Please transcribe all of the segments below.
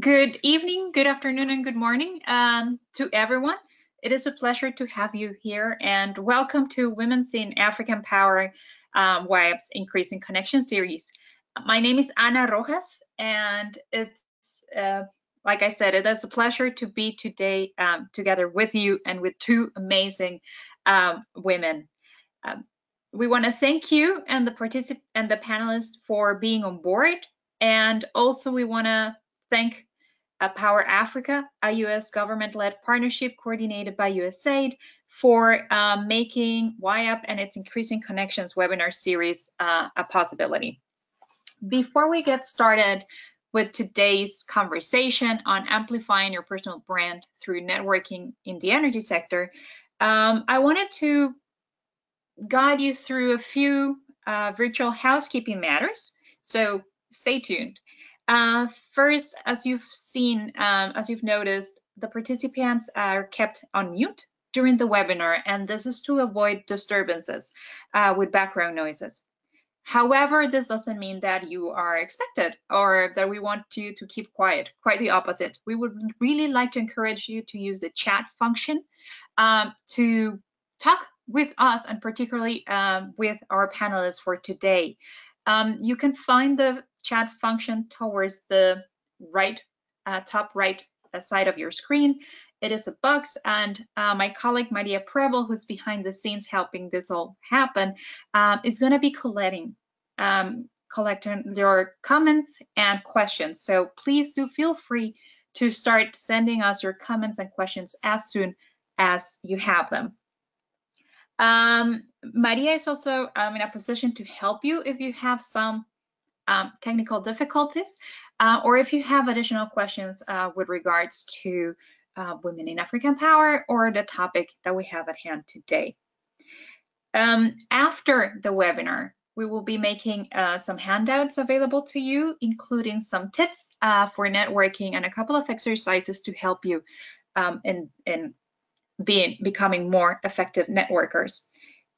Good evening, good afternoon, and good morning um, to everyone. It is a pleasure to have you here and welcome to Women's in African Power um, Increasing Connection series. My name is Ana Rojas, and it's, uh, like I said, it is a pleasure to be today um, together with you and with two amazing um, women. Um, we want to thank you and the particip and the panelists for being on board, and also we want to thank Power Africa, a US government-led partnership coordinated by USAID for uh, making WIAP and its Increasing Connections webinar series uh, a possibility. Before we get started with today's conversation on amplifying your personal brand through networking in the energy sector, um, I wanted to guide you through a few uh, virtual housekeeping matters, so stay tuned. Uh, first, as you've seen, um, as you've noticed, the participants are kept on mute during the webinar, and this is to avoid disturbances uh, with background noises. However, this doesn't mean that you are expected or that we want you to keep quiet, quite the opposite. We would really like to encourage you to use the chat function um, to talk with us and particularly um, with our panelists for today. Um, you can find the chat function towards the right, uh, top right uh, side of your screen. It is a box and uh, my colleague Maria Preble, who's behind the scenes helping this all happen, um, is going to be collecting um, collecting your comments and questions. So please do feel free to start sending us your comments and questions as soon as you have them. Um, Maria is also um, in a position to help you if you have some um, technical difficulties uh, or if you have additional questions uh, with regards to uh, women in African power or the topic that we have at hand today. Um, after the webinar, we will be making uh, some handouts available to you, including some tips uh, for networking and a couple of exercises to help you um, in, in being, becoming more effective networkers.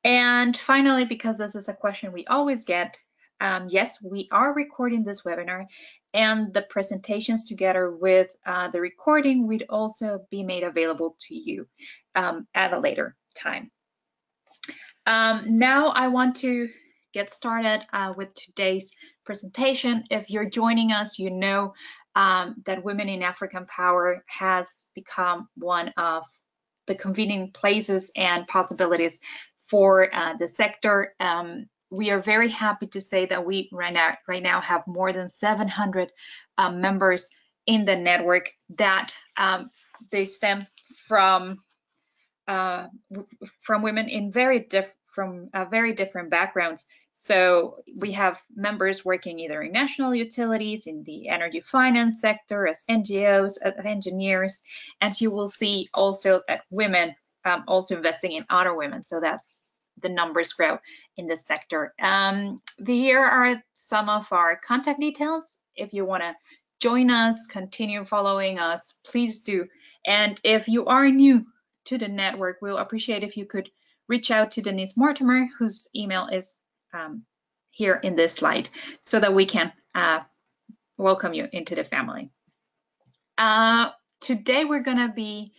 And finally, because this is a question we always get, um, yes, we are recording this webinar and the presentations together with uh, the recording would also be made available to you um, at a later time. Um, now I want to get started uh, with today's presentation. If you're joining us, you know um, that Women in African Power has become one of the convening places and possibilities for uh, the sector. Um, we are very happy to say that we right now, right now have more than 700 um, members in the network that um, they stem from uh, from women in very different from uh, very different backgrounds. So we have members working either in national utilities, in the energy finance sector, as NGOs, as engineers, and you will see also that women um, also investing in other women so that the numbers grow in this sector. Um, here are some of our contact details. If you want to join us, continue following us, please do. And if you are new to the network, we'll appreciate if you could reach out to Denise Mortimer, whose email is um, here in this slide, so that we can uh, welcome you into the family. Uh, today, we're going to be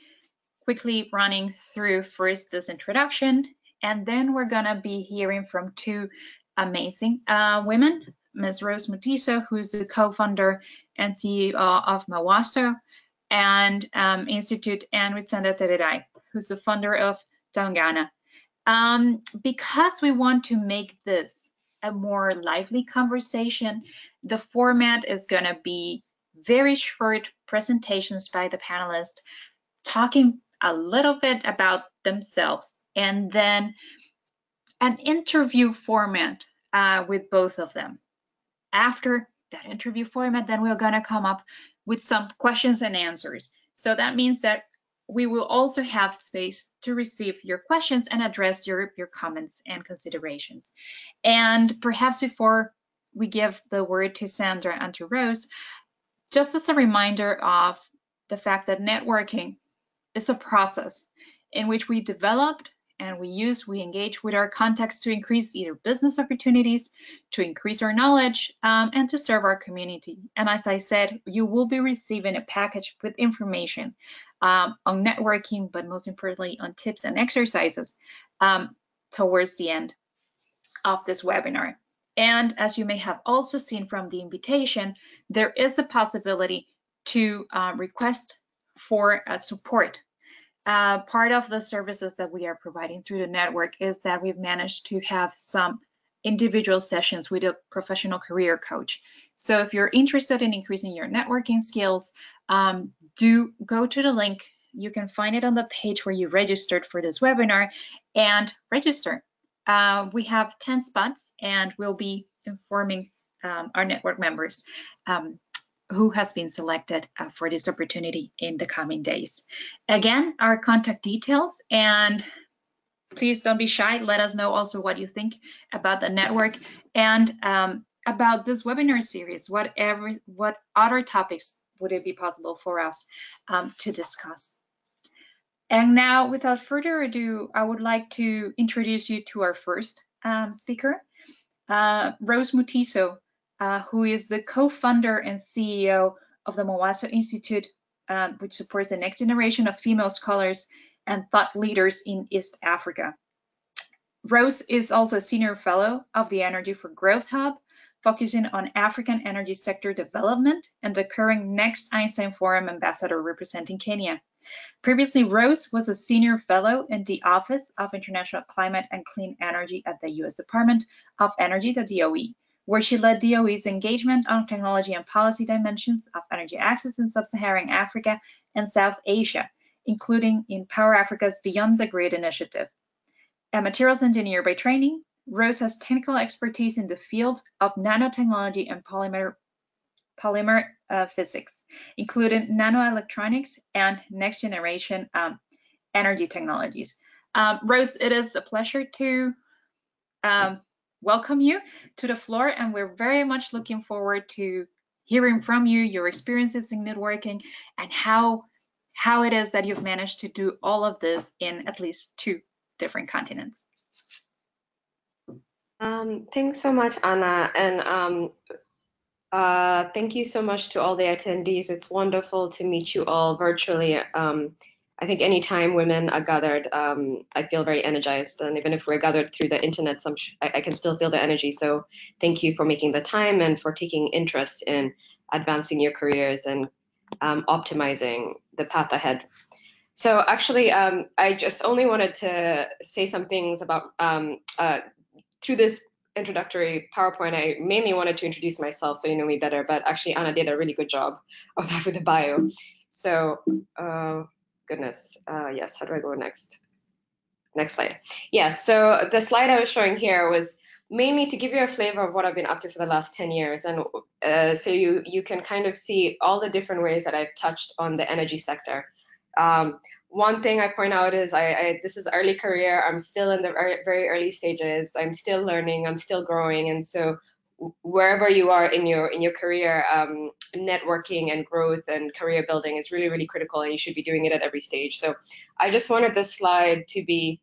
quickly running through first this introduction and then we're gonna be hearing from two amazing uh, women, Ms. Rose Mutiso, who's the co-founder and CEO of Mawazo and um, Institute, and with Sandra Tererai, who's the founder of Taungana. Um, because we want to make this a more lively conversation, the format is gonna be very short presentations by the panelists talking a little bit about themselves and then an interview format uh, with both of them. After that interview format, then we're going to come up with some questions and answers. So that means that we will also have space to receive your questions and address your, your comments and considerations. And perhaps before we give the word to Sandra and to Rose, just as a reminder of the fact that networking is a process in which we developed and we use, we engage with our contacts to increase either business opportunities, to increase our knowledge, um, and to serve our community. And as I said, you will be receiving a package with information um, on networking, but most importantly on tips and exercises um, towards the end of this webinar. And as you may have also seen from the invitation, there is a possibility to uh, request for uh, support. Uh, part of the services that we are providing through the network is that we've managed to have some individual sessions with a professional career coach. So if you're interested in increasing your networking skills, um, do go to the link. You can find it on the page where you registered for this webinar and register. Uh, we have 10 spots and we'll be informing um, our network members um, who has been selected uh, for this opportunity in the coming days. Again, our contact details and please don't be shy. Let us know also what you think about the network and um, about this webinar series. What, what other topics would it be possible for us um, to discuss? And now, without further ado, I would like to introduce you to our first um, speaker, uh, Rose Mutiso, uh, who is the co-founder and CEO of the Mawazo Institute, um, which supports the next generation of female scholars and thought leaders in East Africa. Rose is also a senior fellow of the Energy for Growth Hub, focusing on African energy sector development and the current Next Einstein Forum ambassador representing Kenya. Previously, Rose was a senior fellow in the Office of International Climate and Clean Energy at the U.S. Department of Energy, the DOE, where she led DOE's engagement on technology and policy dimensions of energy access in sub-Saharan Africa and South Asia, including in Power Africa's Beyond the Grid initiative. A materials engineer by training, Rose has technical expertise in the field of nanotechnology and polymer polymer uh, physics, including nanoelectronics and next generation um, energy technologies. Um, Rose, it is a pleasure to um, welcome you to the floor, and we're very much looking forward to hearing from you, your experiences in networking, and how how it is that you've managed to do all of this in at least two different continents. Um, thanks so much, Anna. And um, uh, thank you so much to all the attendees. It's wonderful to meet you all virtually. Um, I think anytime women are gathered, um, I feel very energized. And even if we're gathered through the internet, some I, I, can still feel the energy. So thank you for making the time and for taking interest in advancing your careers and um, optimizing the path ahead. So actually, um, I just only wanted to say some things about um, uh, through this introductory PowerPoint, I mainly wanted to introduce myself so you know me better, but actually Anna did a really good job of that with the bio. So, uh, goodness, uh, yes, how do I go next? Next slide. Yeah, so the slide I was showing here was mainly to give you a flavor of what I've been up to for the last 10 years. And uh, so you, you can kind of see all the different ways that I've touched on the energy sector. Um, one thing I point out is I, I, this is early career. I'm still in the very early stages. I'm still learning. I'm still growing, and so wherever you are in your in your career, um, networking and growth and career building is really really critical, and you should be doing it at every stage. So I just wanted this slide to be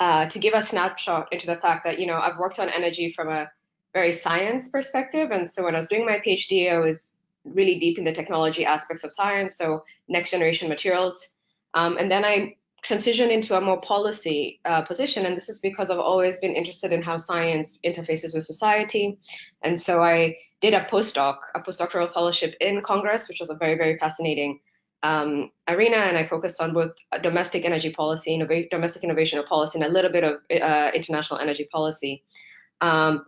uh, to give a snapshot into the fact that you know I've worked on energy from a very science perspective, and so when I was doing my PhD, I was really deep in the technology aspects of science, so next generation materials um, and then I transitioned into a more policy uh, position, and this is because I've always been interested in how science interfaces with society. And so I did a postdoc, a postdoctoral fellowship in Congress, which was a very, very fascinating um, arena, and I focused on both domestic energy policy, innov domestic innovation policy, and a little bit of uh, international energy policy. Um,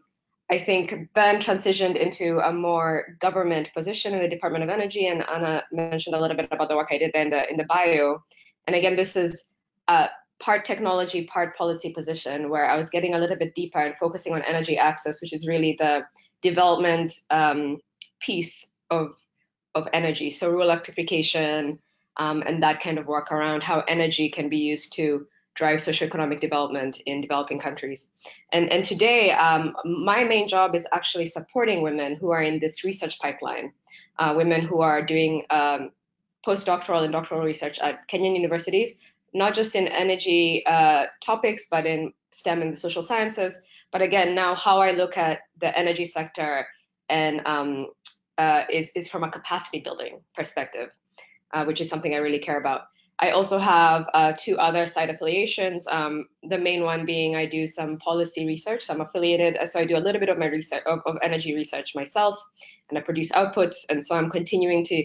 I think then transitioned into a more government position in the Department of Energy, and Anna mentioned a little bit about the work I did in the in the bio. And again, this is a part technology, part policy position where I was getting a little bit deeper and focusing on energy access, which is really the development um, piece of of energy. So rural electrification um, and that kind of work around how energy can be used to drive socioeconomic development in developing countries. And, and today, um, my main job is actually supporting women who are in this research pipeline, uh, women who are doing um, postdoctoral and doctoral research at Kenyan universities, not just in energy uh, topics, but in STEM and the social sciences. But again, now how I look at the energy sector and um, uh, is, is from a capacity building perspective, uh, which is something I really care about. I also have uh, two other side affiliations. Um, the main one being I do some policy research. So I'm affiliated, so I do a little bit of my research of, of energy research myself, and I produce outputs. And so I'm continuing to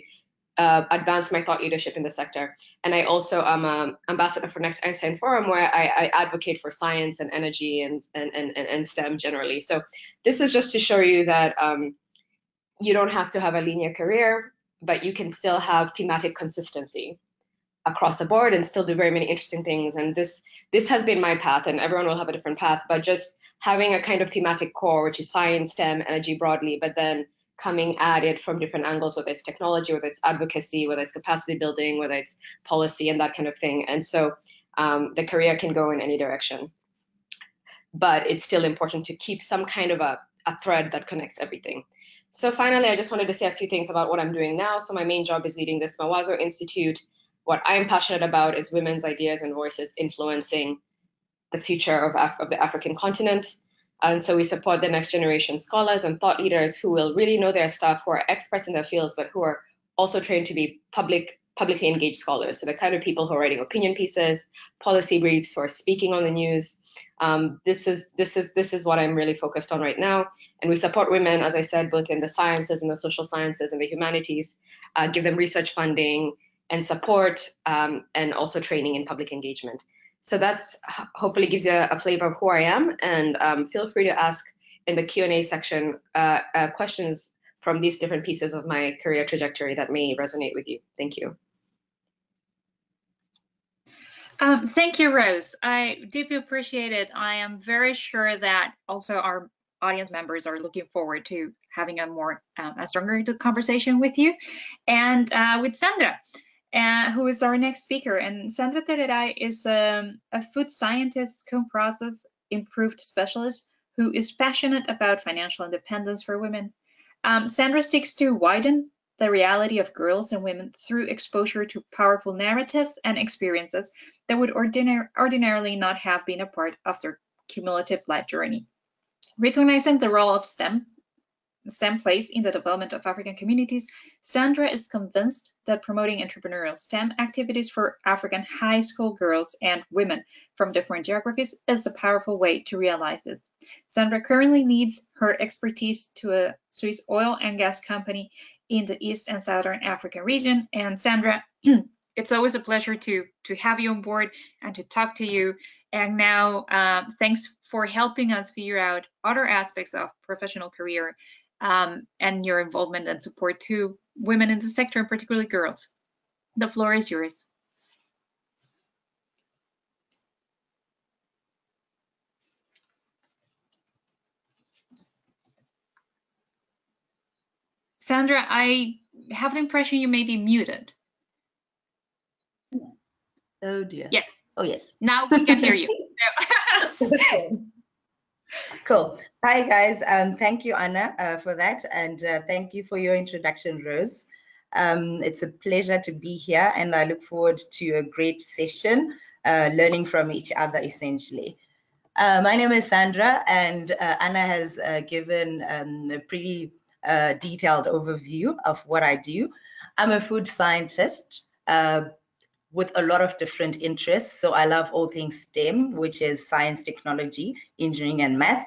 uh, advance my thought leadership in the sector. And I also am an ambassador for Next Einstein Forum, where I, I advocate for science and energy and, and, and, and STEM generally. So this is just to show you that um, you don't have to have a linear career, but you can still have thematic consistency across the board and still do very many interesting things. And this this has been my path, and everyone will have a different path. But just having a kind of thematic core, which is science, STEM, energy broadly, but then coming at it from different angles, whether it's technology, whether it's advocacy, whether it's capacity building, whether it's policy, and that kind of thing. And so um, the career can go in any direction. But it's still important to keep some kind of a, a thread that connects everything. So finally, I just wanted to say a few things about what I'm doing now. So my main job is leading this Mawazo Institute, what I'm passionate about is women's ideas and voices influencing the future of, Af of the African continent. And so we support the next generation scholars and thought leaders who will really know their stuff, who are experts in their fields, but who are also trained to be public, publicly engaged scholars. So the kind of people who are writing opinion pieces, policy briefs, who are speaking on the news. Um, this is this is this is what I'm really focused on right now. And we support women, as I said, both in the sciences and the social sciences and the humanities, uh, give them research funding, and support um, and also training in public engagement. So that's hopefully gives you a, a flavor of who I am and um, feel free to ask in the Q&A section uh, uh, questions from these different pieces of my career trajectory that may resonate with you. Thank you. Um, thank you, Rose. I deeply appreciate it. I am very sure that also our audience members are looking forward to having a more um, a stronger conversation with you and uh, with Sandra uh, who is our next speaker. And Sandra Tererai is um, a food scientist, co-process improved specialist who is passionate about financial independence for women. Um, Sandra seeks to widen the reality of girls and women through exposure to powerful narratives and experiences that would ordinar ordinarily not have been a part of their cumulative life journey. Recognizing the role of STEM STEM plays in the development of African communities, Sandra is convinced that promoting entrepreneurial STEM activities for African high school girls and women from different geographies is a powerful way to realize this. Sandra currently leads her expertise to a Swiss oil and gas company in the East and Southern African region. And Sandra, it's always a pleasure to, to have you on board and to talk to you. And now, uh, thanks for helping us figure out other aspects of professional career um, and your involvement and support to women in the sector, and particularly girls. The floor is yours. Sandra, I have the impression you may be muted. Oh dear. Yes. Oh yes. Now we can hear you. Cool. Hi, guys. Um, thank you, Anna, uh, for that. And uh, thank you for your introduction, Rose. Um, it's a pleasure to be here, and I look forward to a great session, uh, learning from each other, essentially. Uh, my name is Sandra, and uh, Anna has uh, given um, a pretty detailed overview of what I do. I'm a food scientist with a lot of different interests. So I love all things STEM, which is science, technology, engineering, and math.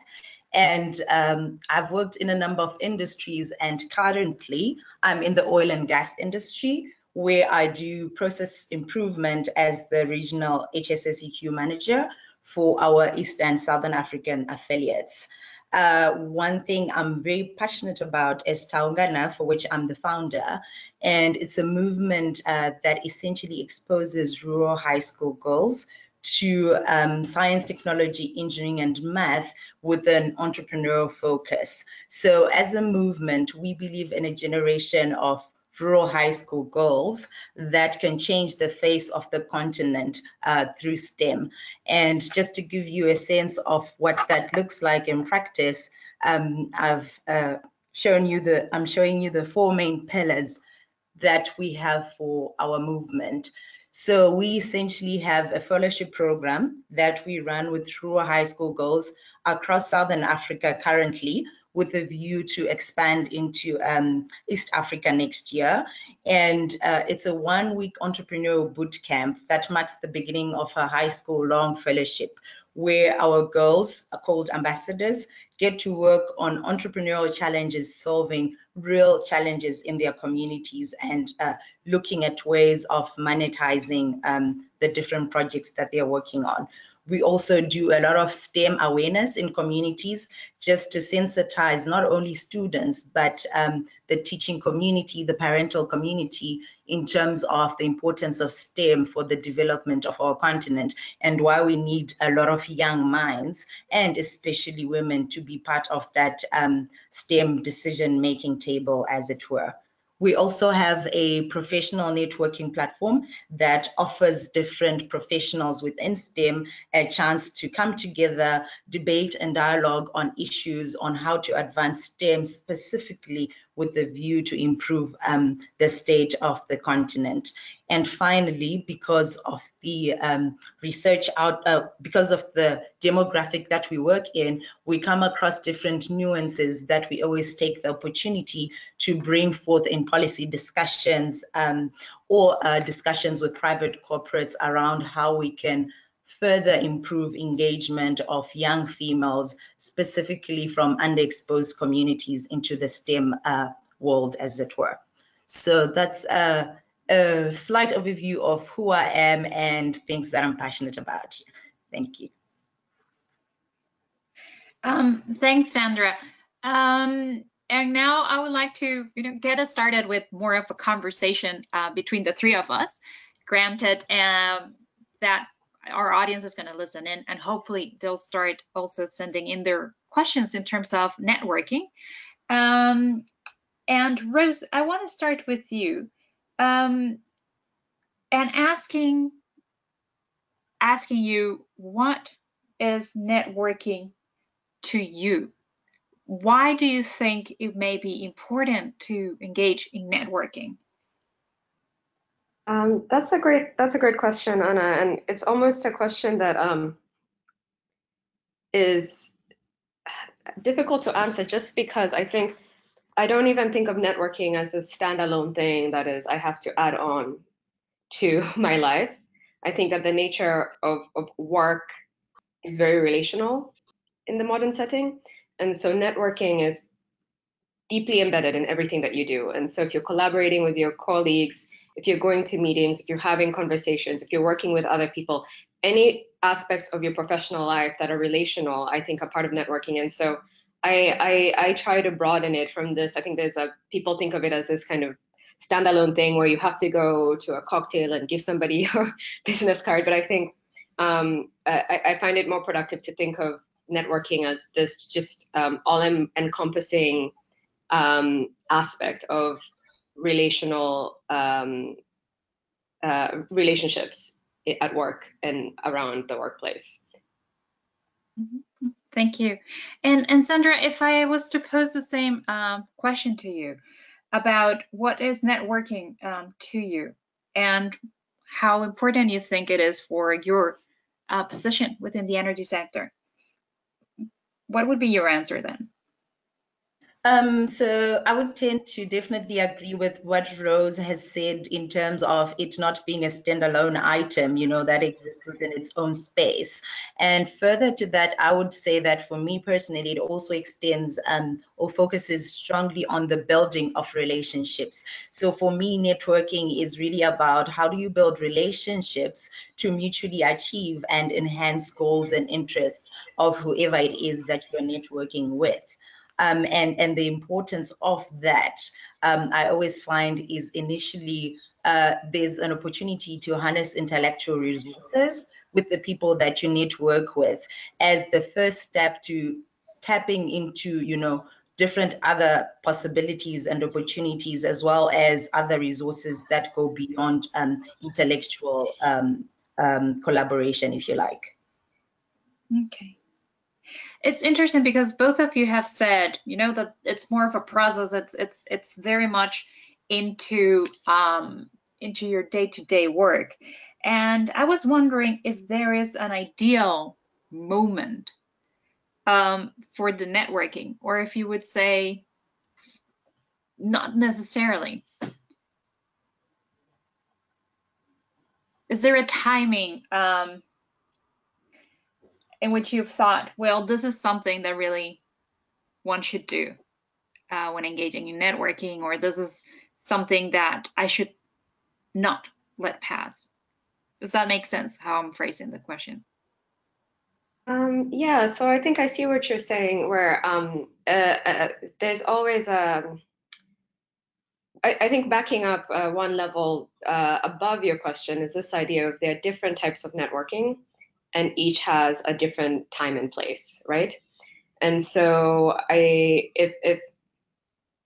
And um, I've worked in a number of industries, and currently I'm in the oil and gas industry, where I do process improvement as the regional HSSEQ manager for our East and Southern African affiliates. Uh, one thing I'm very passionate about is Taungana, for which I'm the founder, and it's a movement uh, that essentially exposes rural high school girls to um, science, technology, engineering, and math with an entrepreneurial focus. So, as a movement, we believe in a generation of rural high school girls that can change the face of the continent uh, through STEM. And just to give you a sense of what that looks like in practice, um, I've uh, shown you the, I'm showing you the four main pillars that we have for our movement. So we essentially have a fellowship program that we run with rural High School girls across Southern Africa currently with a view to expand into um, East Africa next year. And uh, it's a one week entrepreneurial boot camp that marks the beginning of a high school long fellowship where our girls are called ambassadors get to work on entrepreneurial challenges, solving real challenges in their communities and uh, looking at ways of monetizing um, the different projects that they're working on. We also do a lot of STEM awareness in communities just to sensitize not only students, but um, the teaching community, the parental community in terms of the importance of STEM for the development of our continent and why we need a lot of young minds and especially women to be part of that um, STEM decision-making table, as it were. We also have a professional networking platform that offers different professionals within STEM a chance to come together, debate and dialogue on issues on how to advance STEM specifically with the view to improve um, the state of the continent. And finally, because of the um, research out, uh, because of the demographic that we work in, we come across different nuances that we always take the opportunity to bring forth in policy discussions um, or uh, discussions with private corporates around how we can further improve engagement of young females, specifically from underexposed communities into the STEM uh, world, as it were. So that's a, a slight overview of who I am and things that I'm passionate about. Thank you. Um, thanks, Sandra. Um, and now I would like to you know, get us started with more of a conversation uh, between the three of us. Granted um, that our audience is going to listen in and hopefully they'll start also sending in their questions in terms of networking. Um, and Rose, I want to start with you um, and asking asking you what is networking to you? Why do you think it may be important to engage in networking? Um, that's a great that's a great question, Anna, and it's almost a question that um, is difficult to answer just because I think I don't even think of networking as a standalone thing that is I have to add on to my life. I think that the nature of, of work is very relational in the modern setting. And so networking is deeply embedded in everything that you do. And so if you're collaborating with your colleagues, if you're going to meetings, if you're having conversations, if you're working with other people, any aspects of your professional life that are relational, I think are part of networking. And so I, I, I try to broaden it from this. I think there's a people think of it as this kind of standalone thing where you have to go to a cocktail and give somebody your business card. But I think um, I, I, find it more productive to think of networking as this just um, all-encompassing um, aspect of relational um, uh, relationships at work and around the workplace. Mm-hmm. Thank you. And, and Sandra, if I was to pose the same um, question to you about what is networking um, to you and how important you think it is for your uh, position within the energy sector, what would be your answer then? Um, so I would tend to definitely agree with what Rose has said in terms of it not being a standalone item, you know, that exists within its own space. And further to that, I would say that for me personally, it also extends um, or focuses strongly on the building of relationships. So for me, networking is really about how do you build relationships to mutually achieve and enhance goals and interests of whoever it is that you're networking with um, and and the importance of that um, I always find is initially uh, there's an opportunity to harness intellectual resources with the people that you network with as the first step to tapping into you know different other possibilities and opportunities as well as other resources that go beyond um, intellectual um, um, collaboration if you like. Okay it's interesting because both of you have said, you know, that it's more of a process. It's it's it's very much into um, into your day-to-day -day work. And I was wondering if there is an ideal moment um, for the networking, or if you would say not necessarily. Is there a timing um, in which you've thought, well, this is something that really one should do uh, when engaging in networking, or this is something that I should not let pass? Does that make sense how I'm phrasing the question? Um, yeah, so I think I see what you're saying, where um, uh, uh, there's always a. Um, I, I think backing up uh, one level uh, above your question is this idea of there are different types of networking, and each has a different time and place, right? And so I, if if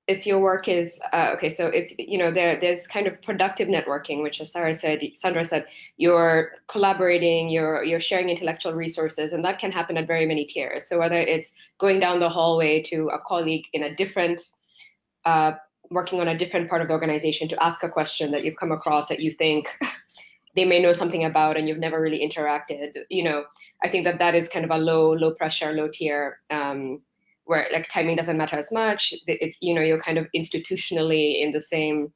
if your work is uh, okay so if you know there there's kind of productive networking which as sarah said sandra said you're collaborating you're you're sharing intellectual resources and that can happen at very many tiers so whether it's going down the hallway to a colleague in a different uh, working on a different part of the organization to ask a question that you've come across that you think they may know something about and you've never really interacted you know i think that that is kind of a low low pressure low tier um, where like timing doesn't matter as much. It's you know you're kind of institutionally in the same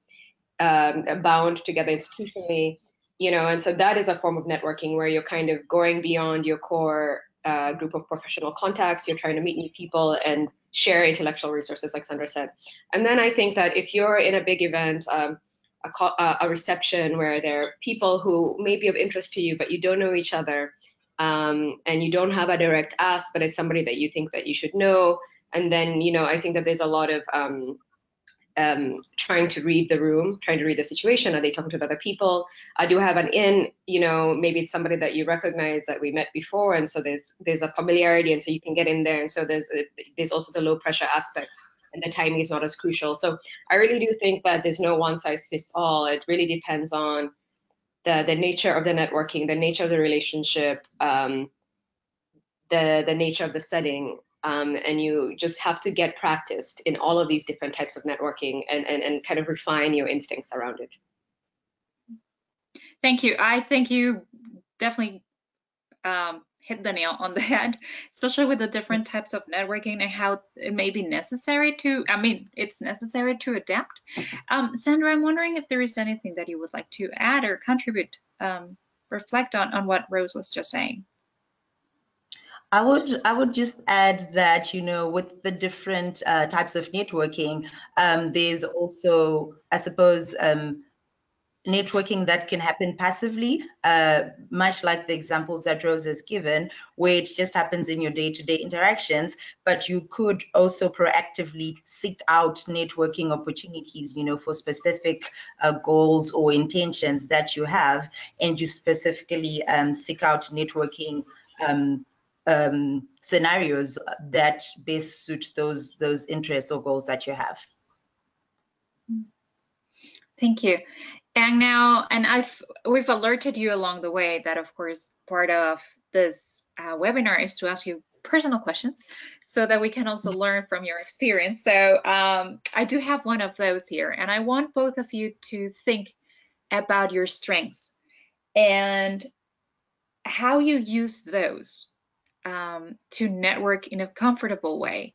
um, bound together institutionally, you know, and so that is a form of networking where you're kind of going beyond your core uh, group of professional contacts. You're trying to meet new people and share intellectual resources, like Sandra said. And then I think that if you're in a big event. Um, a, a, reception where there are people who may be of interest to you, but you don't know each other, um, and you don't have a direct ask, but it's somebody that you think that you should know. And then, you know, I think that there's a lot of um, um, trying to read the room, trying to read the situation. Are they talking to other people? I do have an in, you know, maybe it's somebody that you recognize that we met before, and so there's there's a familiarity, and so you can get in there. And so there's there's also the low pressure aspect, and the timing is not as crucial. So I really do think that there's no one size fits all. It really depends on the the nature of the networking, the nature of the relationship, um, the the nature of the setting, um, and you just have to get practiced in all of these different types of networking and and, and kind of refine your instincts around it. Thank you. I think you definitely um, hit the nail on the head, especially with the different types of networking and how it may be necessary to, I mean, it's necessary to adapt. Um, Sandra, I'm wondering if there is anything that you would like to add or contribute, um, reflect on, on what Rose was just saying. I would I would just add that you know with the different uh, types of networking, um, there's also I suppose um, networking that can happen passively, uh, much like the examples that Rose has given, where it just happens in your day-to-day -day interactions, but you could also proactively seek out networking opportunities, you know, for specific uh, goals or intentions that you have, and you specifically um, seek out networking um, um, scenarios that best suit those those interests or goals that you have. Thank you. And now, and I've we've alerted you along the way that, of course, part of this uh, webinar is to ask you personal questions so that we can also learn from your experience. So um, I do have one of those here, and I want both of you to think about your strengths and how you use those um, to network in a comfortable way.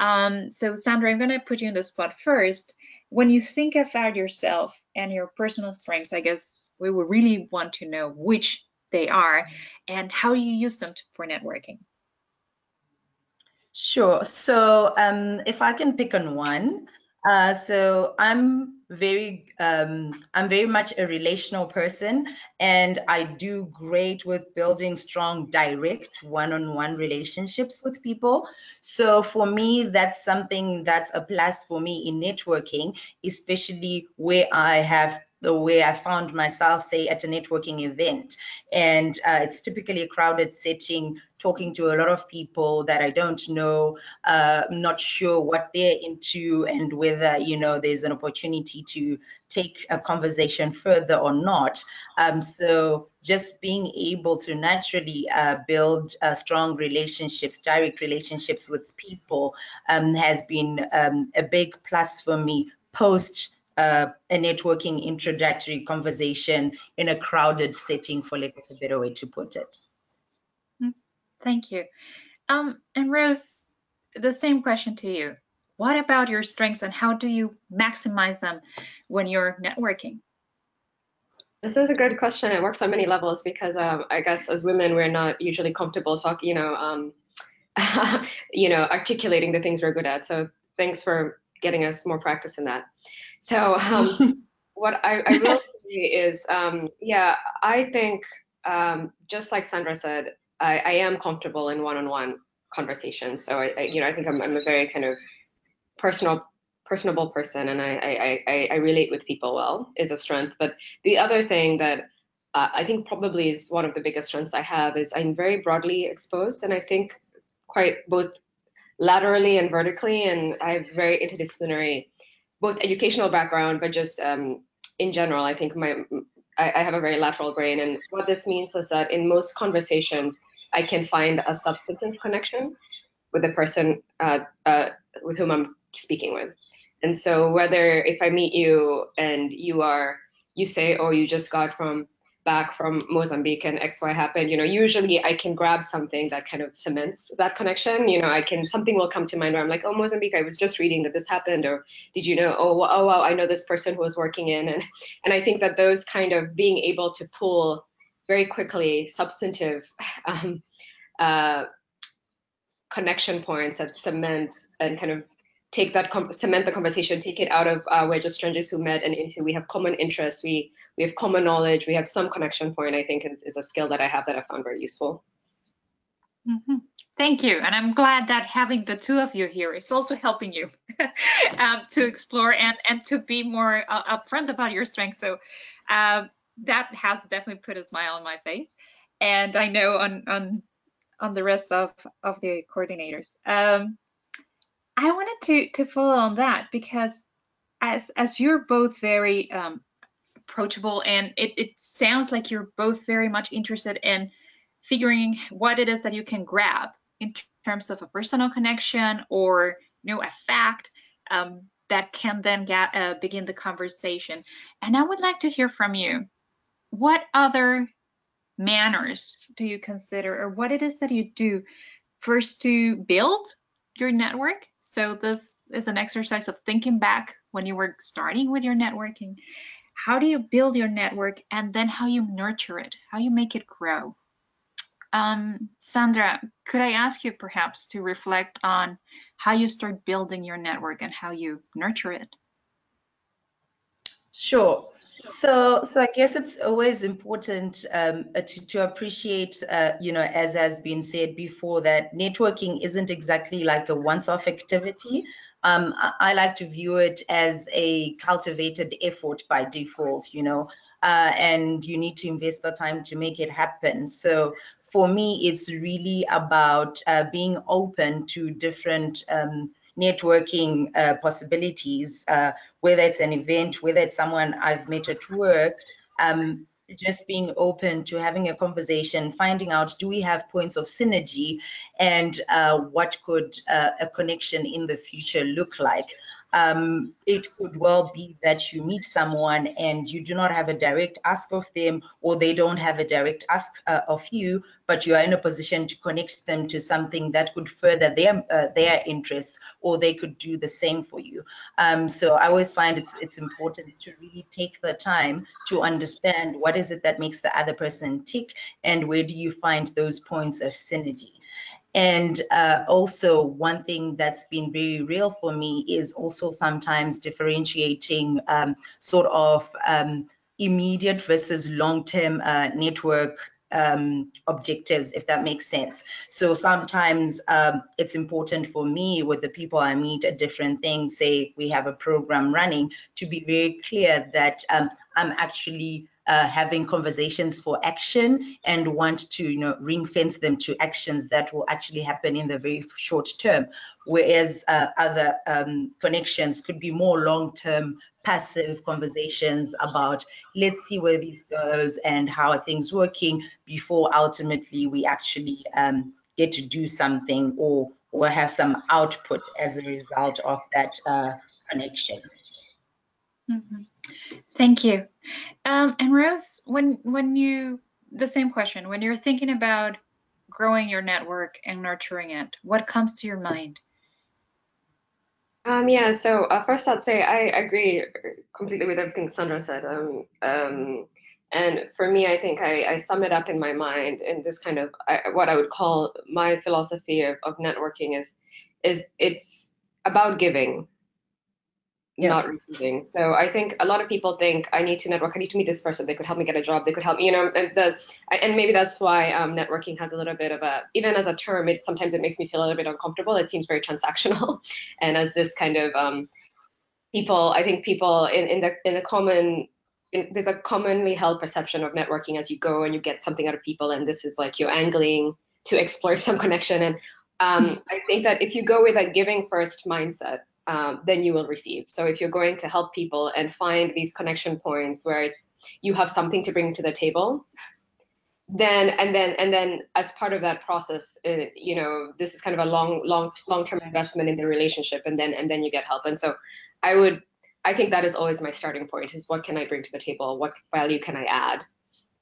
Um, so Sandra, I'm going to put you in the spot first when you think about yourself and your personal strengths, I guess we would really want to know which they are and how you use them for networking. Sure. So um, if I can pick on one, uh, so I'm very um, I'm very much a relational person, and I do great with building strong, direct, one-on-one relationships with people. So for me, that's something that's a plus for me in networking, especially where I have the way I found myself, say, at a networking event. And uh, it's typically a crowded setting, talking to a lot of people that I don't know, uh, not sure what they're into and whether, you know, there's an opportunity to take a conversation further or not. Um, so just being able to naturally uh, build uh, strong relationships, direct relationships with people um, has been um, a big plus for me post uh, a networking introductory conversation in a crowded setting, for lack of a better way to put it. Mm, thank you. Um, and Rose, the same question to you. What about your strengths and how do you maximize them when you're networking? This is a good question. It works on many levels because um, I guess as women, we're not usually comfortable talking, you know, um, you know, articulating the things we're good at. So thanks for getting us more practice in that. So um, what I, I, will say is, um, yeah, I think um, just like Sandra said, I, I am comfortable in one-on-one conversations. So I, I, you know, I think I'm, I'm a very kind of personal personable person and I, I, I, I, relate with people well is a strength. But the other thing that uh, I think probably is one of the biggest strengths I have is I'm very broadly exposed and I think quite both laterally and vertically and I have very interdisciplinary both educational background but just um, in general I think my I, I have a very lateral brain and what this means is that in most conversations I can find a substantive connection with the person uh, uh, with whom I'm speaking with. And so whether if I meet you and you are you say, oh, you just got from back from Mozambique and XY happened, you know, usually I can grab something that kind of cements that connection. You know, I can something will come to mind where I'm like, oh, Mozambique, I was just reading that this happened, or did you know? Oh, oh, wow, I know this person who was working in, and and I think that those kind of being able to pull very quickly substantive um, uh, connection points that cement and kind of take that cement the conversation, take it out of uh, we're just strangers who met and into we have common interests, we we have common knowledge, we have some connection point. I think is, is a skill that I have that I found very useful. Mm -hmm. Thank you, and I'm glad that having the two of you here is also helping you um, to explore and and to be more uh, upfront about your strengths. So uh, that has definitely put a smile on my face, and I know on on on the rest of of the coordinators. Um, I wanted to to follow on that because as as you're both very um, approachable and it, it sounds like you're both very much interested in figuring what it is that you can grab in terms of a personal connection or you know a fact um, that can then get uh, begin the conversation. And I would like to hear from you. What other manners do you consider, or what it is that you do first to build your network. So this is an exercise of thinking back when you were starting with your networking. How do you build your network and then how you nurture it, how you make it grow? Um, Sandra, could I ask you perhaps to reflect on how you start building your network and how you nurture it? Sure. So, so I guess it's always important um, uh, to, to appreciate, uh, you know, as has been said before, that networking isn't exactly like a once-off activity. Um, I, like to view it as a cultivated effort by default, you know, uh, and you need to invest the time to make it happen. So for me, it's really about uh, being open to different um, networking uh, possibilities, uh, whether it's an event, whether it's someone I've met at work, um, just being open to having a conversation, finding out do we have points of synergy and uh, what could uh, a connection in the future look like um, it could well be that you meet someone and you do not have a direct ask of them or they don't have a direct ask uh, of you, but you are in a position to connect them to something that could further their uh, their interests or they could do the same for you. Um, so I always find it's it's important to really take the time to understand what is it that makes the other person tick and where do you find those points of synergy. And uh, also, one thing that's been very real for me is also sometimes differentiating um, sort of um, immediate versus long term uh, network um, objectives, if that makes sense. So sometimes um, it's important for me with the people I meet at different things, say we have a program running, to be very clear that um, I'm actually uh, having conversations for action and want to you know ring fence them to actions that will actually happen in the very short term. Whereas uh, other um, connections could be more long-term passive conversations about let's see where this goes and how are things working before ultimately we actually um, get to do something or or have some output as a result of that uh, connection Mm-hmm. Thank you. Um, and Rose, when when you the same question, when you're thinking about growing your network and nurturing it, what comes to your mind? Um, yeah, so uh, first I'd say I agree completely with everything Sandra said. Um, um, and for me, I think I, I, sum it up in my mind in this kind of I, what I would call my philosophy of, of networking is is it's about giving yeah. not receiving. So I think a lot of people think I need to network. I need to meet this person. They could help me get a job. They could help me, you know, and the, and maybe that's why um, networking has a little bit of a, even as a term, it sometimes it makes me feel a little bit uncomfortable. It seems very transactional. and as this kind of um, people, I think people in, in the, in the common, in, there's a commonly held perception of networking as you go and you get something out of people. And this is like you're angling to explore some connection. And um, I think that if you go with a giving first mindset, um, then you will receive. So if you're going to help people and find these connection points where it's you have something to bring to the table, then and then and then as part of that process, uh, you know, this is kind of a long long long term investment in the relationship, and then and then you get help. And so I would I think that is always my starting point: is what can I bring to the table? What value can I add?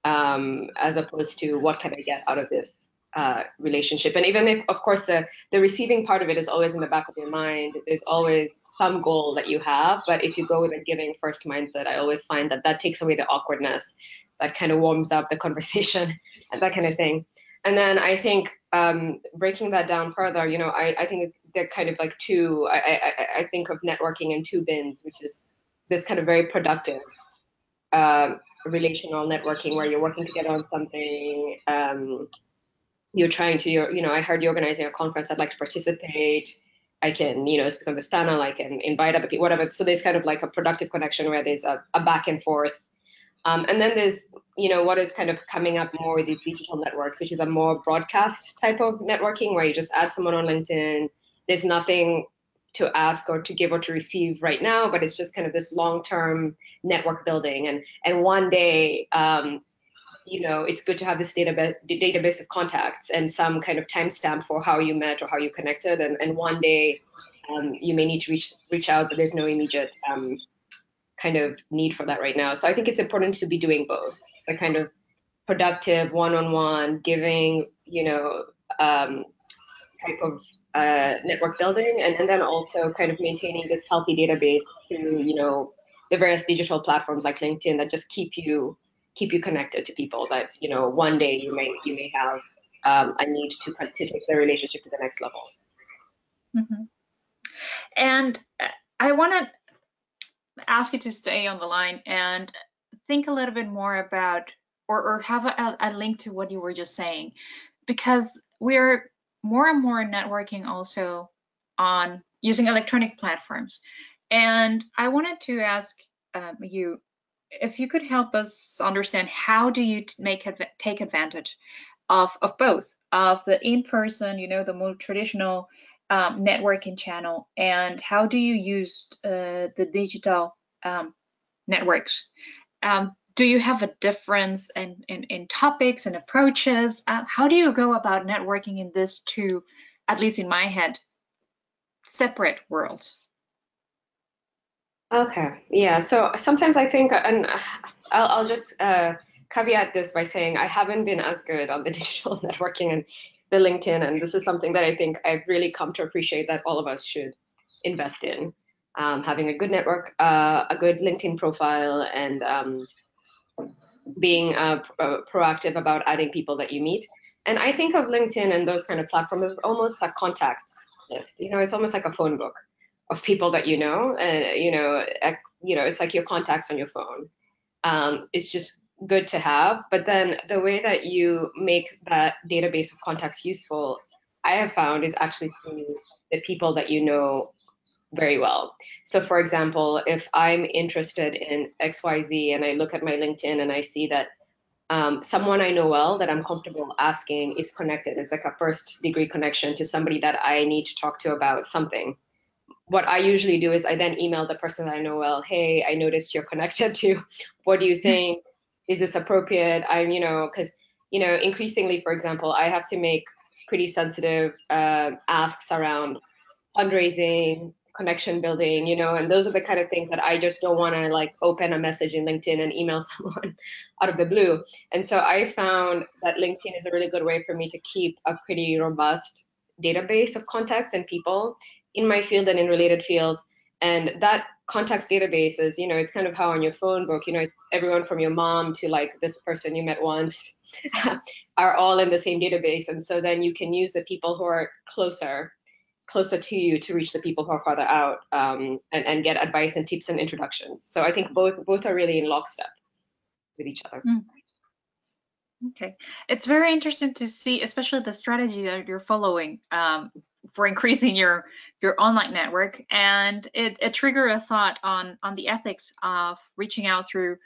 Um, as opposed to what can I get out of this uh, relationship. And even if, of course, the the receiving part of it is always in the back of your mind, there's always some goal that you have. But if you go with a giving first mindset, I always find that that takes away the awkwardness, that kind of warms up the conversation, and that kind of thing. And then I think um, breaking that down further, you know, I, I think they're kind of like two. I, I, I think of networking in two bins, which is this kind of very productive. Uh, relational networking where you're working together on something um, you're trying to, you know, I heard you're organizing a conference. I'd like to participate. I can, you know, speak on this panel. I can invite other people, whatever. So there's kind of like a productive connection where there's a, a back and forth. Um, and then there's, you know, what is kind of coming up more with these digital networks, which is a more broadcast type of networking where you just add someone on LinkedIn. There's nothing to ask or to give or to receive right now, but it's just kind of this long-term network building. And and one day, um, you know, it's good to have this database database of contacts and some kind of timestamp for how you met or how you connected. And, and one day um, you may need to reach reach out, but there's no immediate um, kind of need for that right now. So I think it's important to be doing both, the kind of productive one-on-one giving, you know, um, type of uh, network building, and, and then also kind of maintaining this healthy database through, you know, the various digital platforms like LinkedIn that just keep you keep you connected to people that you know one day you may you may have um, a need to to take the relationship to the next level. Mm-hmm. And uh, I want to ask you to stay on the line and think a little bit more about or, or have a, a link to what you were just saying because we're more and more networking also on using electronic platforms and i wanted to ask um, you if you could help us understand how do you make take advantage of of both of the in-person, you know, the more traditional um, networking channel, and how do you use uh, the digital um, networks? Um, do you have a difference in, in, in topics and approaches? Uh, how do you go about networking in this two, at least in my head, separate worlds? Okay, yeah. So sometimes I think, and I'll, I'll just uh, caveat this by saying I haven't been as good on the digital networking and the LinkedIn, and this is something that I think I've really come to appreciate that all of us should invest in. Um, having a good network, uh, a good LinkedIn profile, and um, being uh, pro- proactive about adding people that you meet. And I think of LinkedIn and those kind of platforms as almost a contacts list. You know, it's almost like a phone book of people that you know, and you know, you know, it's like your contacts on your phone. Um, it's just good to have, but then the way that you make that database of contacts useful, I have found is actually through the people that you know very well. So, for example, if I'm interested in XYZ and I look at my LinkedIn and I see that um, someone I know well that I'm comfortable asking is connected, it's like a first degree connection to somebody that I need to talk to about something what I usually do is I then email the person that I know well, hey, I noticed you're connected to. What do you think? Is this appropriate? I'm, you know, because, you know, increasingly, for example, I have to make pretty sensitive uh, asks around fundraising, connection building, you know, and those are the kind of things that I just don't want to like open a message in LinkedIn and email someone out of the blue. And so I found that LinkedIn is a really good way for me to keep a pretty robust database of contacts and people in my field and in related fields. And that contacts database is, you know, it's kind of how on your phone book, you know, everyone from your mom to like this person you met once are all in the same database. And so then you can use the people who are closer closer to you to reach the people who are farther out um, and, and get advice and tips and introductions. So I think both both are really in lockstep with each other. Mm. Okay, it's very interesting to see, especially the strategy that you're following um, for increasing your your online network, and it, it triggered a thought on on the ethics of reaching out through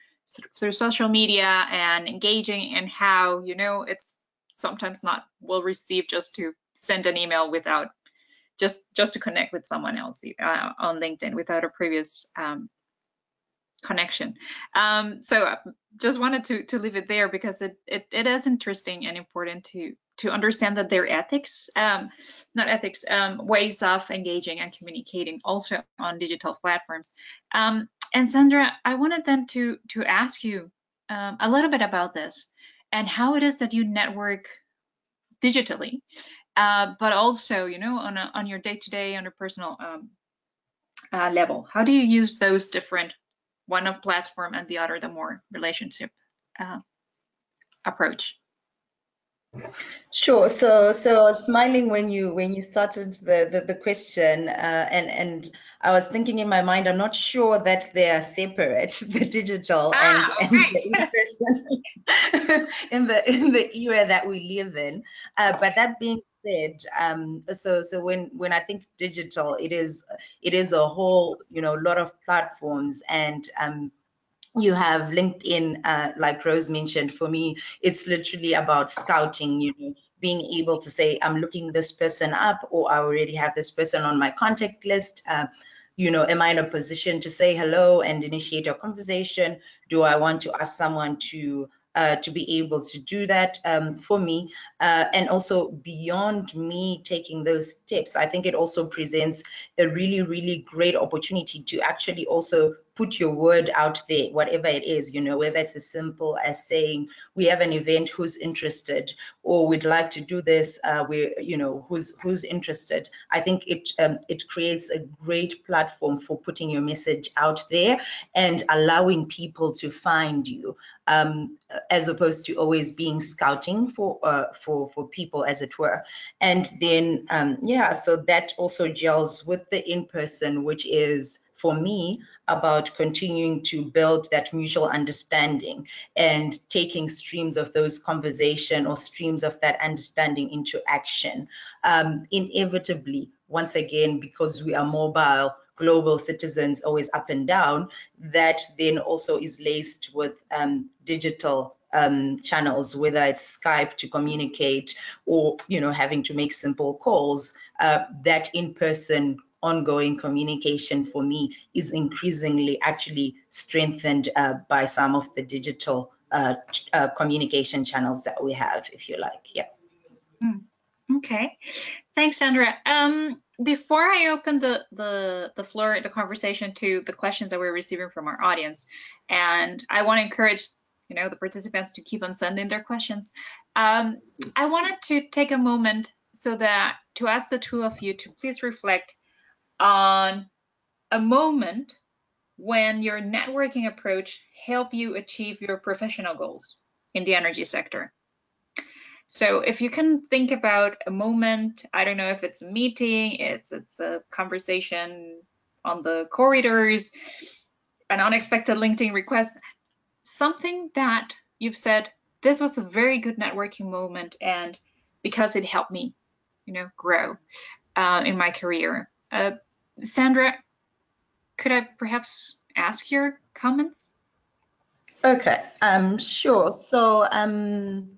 through social media and engaging, and how you know it's sometimes not well received just to send an email without just just to connect with someone else uh, on LinkedIn without a previous um, connection. Um, so uh, just wanted to to leave it there because it, it, it is interesting and important to to understand that their ethics, um, not ethics, um, ways of engaging and communicating also on digital platforms. Um, and Sandra, I wanted then to to ask you um, a little bit about this and how it is that you network digitally uh, but also, you know, on a, on your day-to-day, on a personal um, uh, level, how do you use those different, one of platform and the other the more relationship uh, approach? Sure. So, so smiling when you when you started the the, the question, uh, and and I was thinking in my mind, I'm not sure that they are separate, the digital ah, and, okay. and the in-person in the in the era that we live in. Uh, but that being said, um, so so when when I think digital, it is it is a whole you know lot of platforms and um, you have LinkedIn, uh, like Rose mentioned. For me, it's literally about scouting. You know, being able to say, I'm looking this person up, or I already have this person on my contact list. Uh, you know, am I in a position to say hello and initiate a conversation? Do I want to ask someone to uh, to be able to do that um, for me. Uh, and also beyond me taking those steps, I think it also presents a really, really great opportunity to actually also put your word out there, whatever it is, you know, whether it's as simple as saying, we have an event, who's interested, or we'd like to do this, uh, we, you know, who's who's interested. I think it um, it creates a great platform for putting your message out there and allowing people to find you, um, as opposed to always being scouting for uh, for for people, as it were. And then, um, yeah, so that also gels with the in-person, which is for me about continuing to build that mutual understanding and taking streams of those conversation or streams of that understanding into action. Um, inevitably, once again, because we are mobile, global citizens always up and down, that then also is laced with um, digital um, channels, whether it's Skype to communicate or you know having to make simple calls. Uh, that in-person ongoing communication for me is increasingly actually strengthened uh, by some of the digital uh, uh, communication channels that we have, if you like. Yeah. Mm. Okay, thanks, Sandra. Um, before I open the, the the floor, the conversation to the questions that we're receiving from our audience, and I want to encourage you know the participants to keep on sending their questions. Um, I wanted to take a moment so that to ask the two of you to please reflect on a moment when your networking approach helped you achieve your professional goals in the energy sector. So if you can think about a moment, I don't know if it's a meeting, it's it's a conversation on the corridors, an unexpected LinkedIn request, something that you've said, this was a very good networking moment and because it helped me, you know, grow uh, in my career. Uh, Sandra, could I perhaps ask your comments? Okay, um, sure. So, um,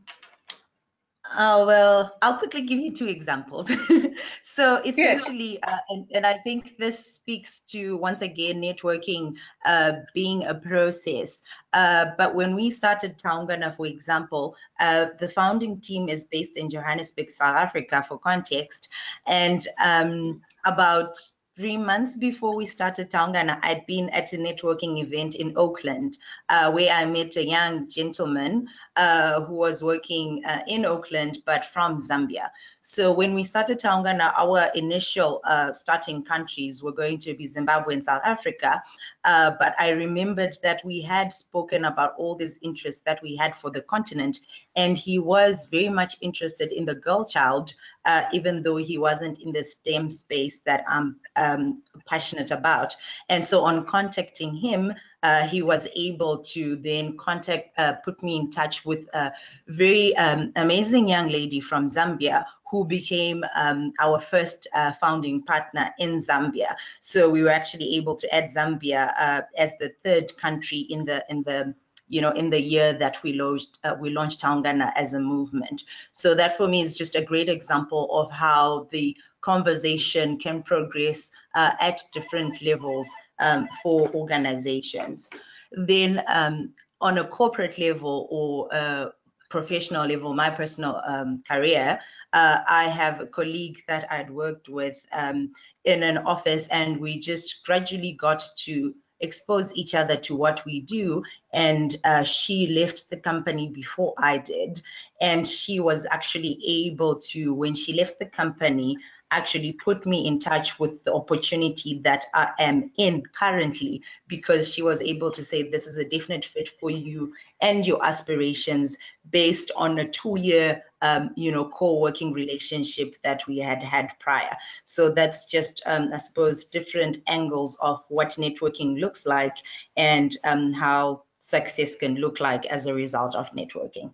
uh, well, I'll quickly give you two examples. so essentially, uh, and, and, I think this speaks to, once again, networking uh, being a process. Uh, but when we started Taungana, for example, uh, the founding team is based in Johannesburg, South Africa, for context. And um, about three months before we started Taungana, I'd been at a networking event in Oakland uh, where I met a young gentleman uh, who was working uh, in Oakland but from Zambia. So when we started Taungana, our initial uh, starting countries were going to be Zimbabwe and South Africa. Uh, but I remembered that we had spoken about all this interest that we had for the continent, and he was very much interested in the girl child, uh, even though he wasn't in the STEM space that I'm um, passionate about. And so on contacting him, uh, he was able to then contact, uh, put me in touch with a very um, amazing young lady from Zambia who became um, our first uh, founding partner in Zambia. So we were actually able to add Zambia uh, as the third country in the in the you know in the year that we launched uh, we launched Taungana as a movement. So that for me is just a great example of how the conversation can progress uh, at different levels um, for organizations. Then um, on a corporate level or uh, professional level, my personal um, career, uh, I have a colleague that I'd worked with um, in an office and we just gradually got to expose each other to what we do. And uh, she left the company before I did. And she was actually able to, when she left the company, actually put me in touch with the opportunity that I am in currently because she was able to say this is a definite fit for you and your aspirations based on a two-year um, you know co-working relationship that we had had prior. So that's just um, i suppose different angles of what networking looks like and um, how success can look like as a result of networking.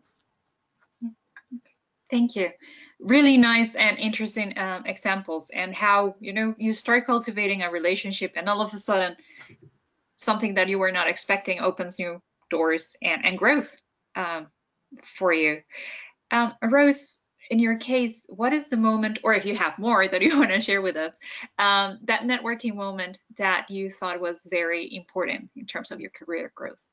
Thank you really nice and interesting um, examples and how you know you start cultivating a relationship and all of a sudden something that you were not expecting opens new doors and, and growth um, for you. Um, rose in your case what is the moment or if you have more that you want to share with us um, that networking moment that you thought was very important in terms of your career growth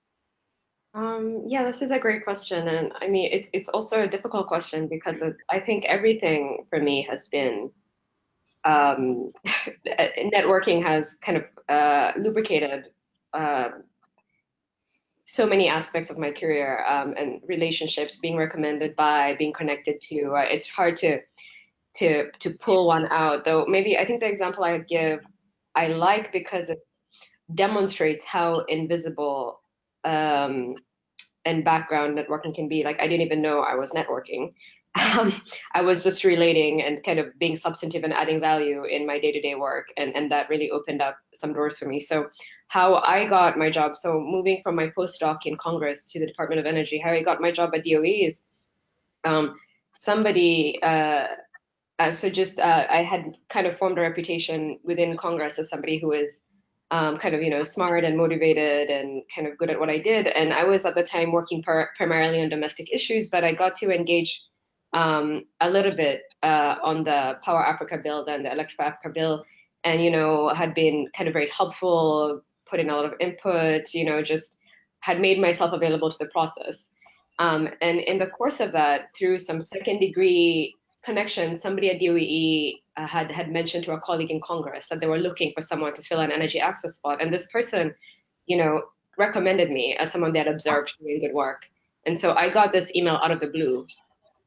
um, yeah, this is a great question, and I mean, it's it's also a difficult question because it's, I think everything for me has been um, networking has kind of uh, lubricated uh, so many aspects of my career um, and relationships, being recommended by, being connected to. Uh, it's hard to to to pull one out, though. Maybe I think the example I give I like because it demonstrates how invisible um, and background networking can be. Like I didn't even know I was networking. Um, I was just relating and kind of being substantive and adding value in my day-to-day work, and and that really opened up some doors for me. So how I got my job, so moving from my postdoc in Congress to the Department of Energy, how I got my job at DOE is um, somebody. Uh, uh, so just uh, I had kind of formed a reputation within Congress as somebody who is um, kind of you know smart and motivated and kind of good at what I did. And I was at the time working par- primarily on domestic issues, but I got to engage um, a little bit uh, on the Power Africa bill and the Electrify Africa bill, and you know had been kind of very helpful, put in a lot of input, you know, just had made myself available to the process. Um, and in the course of that, through some second degree connection, somebody at DOE uh, had had mentioned to a colleague in Congress that they were looking for someone to fill an energy access spot, and this person, you know, recommended me as someone they had observed doing good work. And so I got this email out of the blue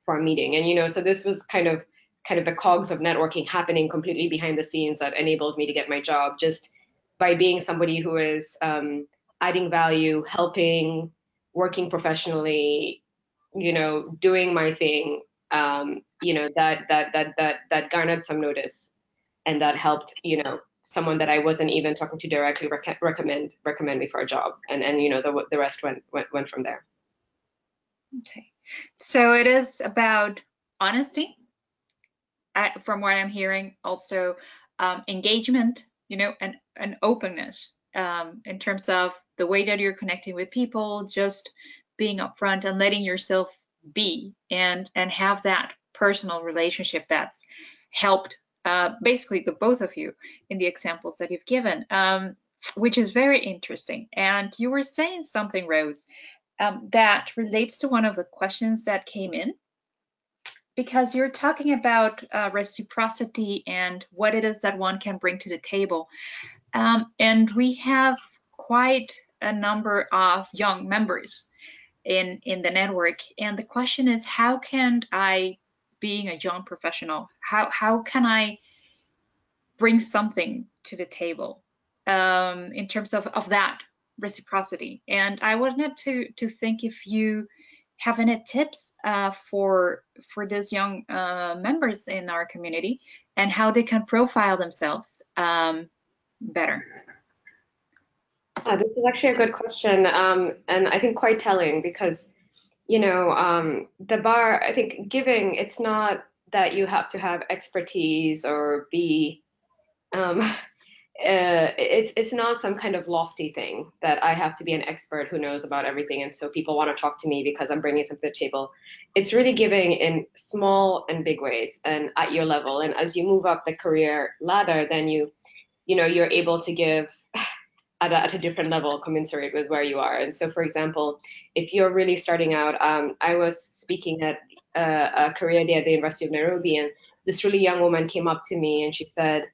for a meeting, and you know, so this was kind of kind of the cogs of networking happening completely behind the scenes that enabled me to get my job just by being somebody who is um, adding value, helping, working professionally, you know, doing my thing um, you know that that that that that garnered some notice and that helped you know someone that I wasn't even talking to directly rec- recommend recommend me for a job. And and you know the the rest went went, went from there. Okay. So it is about honesty I, from what I'm hearing. Also um, engagement you know and and openness um, in terms of the way that you're connecting with people just being upfront and letting yourself be and and have that personal relationship that's helped uh, basically the both of you in the examples that you've given, um, which is very interesting. And you were saying something, Rose, um, that relates to one of the questions that came in. because you're talking about uh, reciprocity and what it is that one can bring to the table. Um, and we have quite a number of young members in, in the network. And the question is, how can I, being a young professional, how, how can I bring something to the table um, in terms of, of that reciprocity? And I wanted to, to think if you have any tips uh, for for these young uh, members in our community and how they can profile themselves um, better? Uh, this is actually a good question, um, and I think quite telling because, you know, um, the bar. I think giving. It's not that you have to have expertise or be um, uh, it's it's not some kind of lofty thing that I have to be an expert who knows about everything, and so people want to talk to me because I'm bringing something to the table. It's really giving in small and big ways, and at your level. And as you move up the career ladder, then you, you know, you're able to give at a, at a different level commensurate with where you are. And so, for example, if you're really starting out, um, I was speaking at uh, a career day at the University of Nairobi, and this really young woman came up to me and she said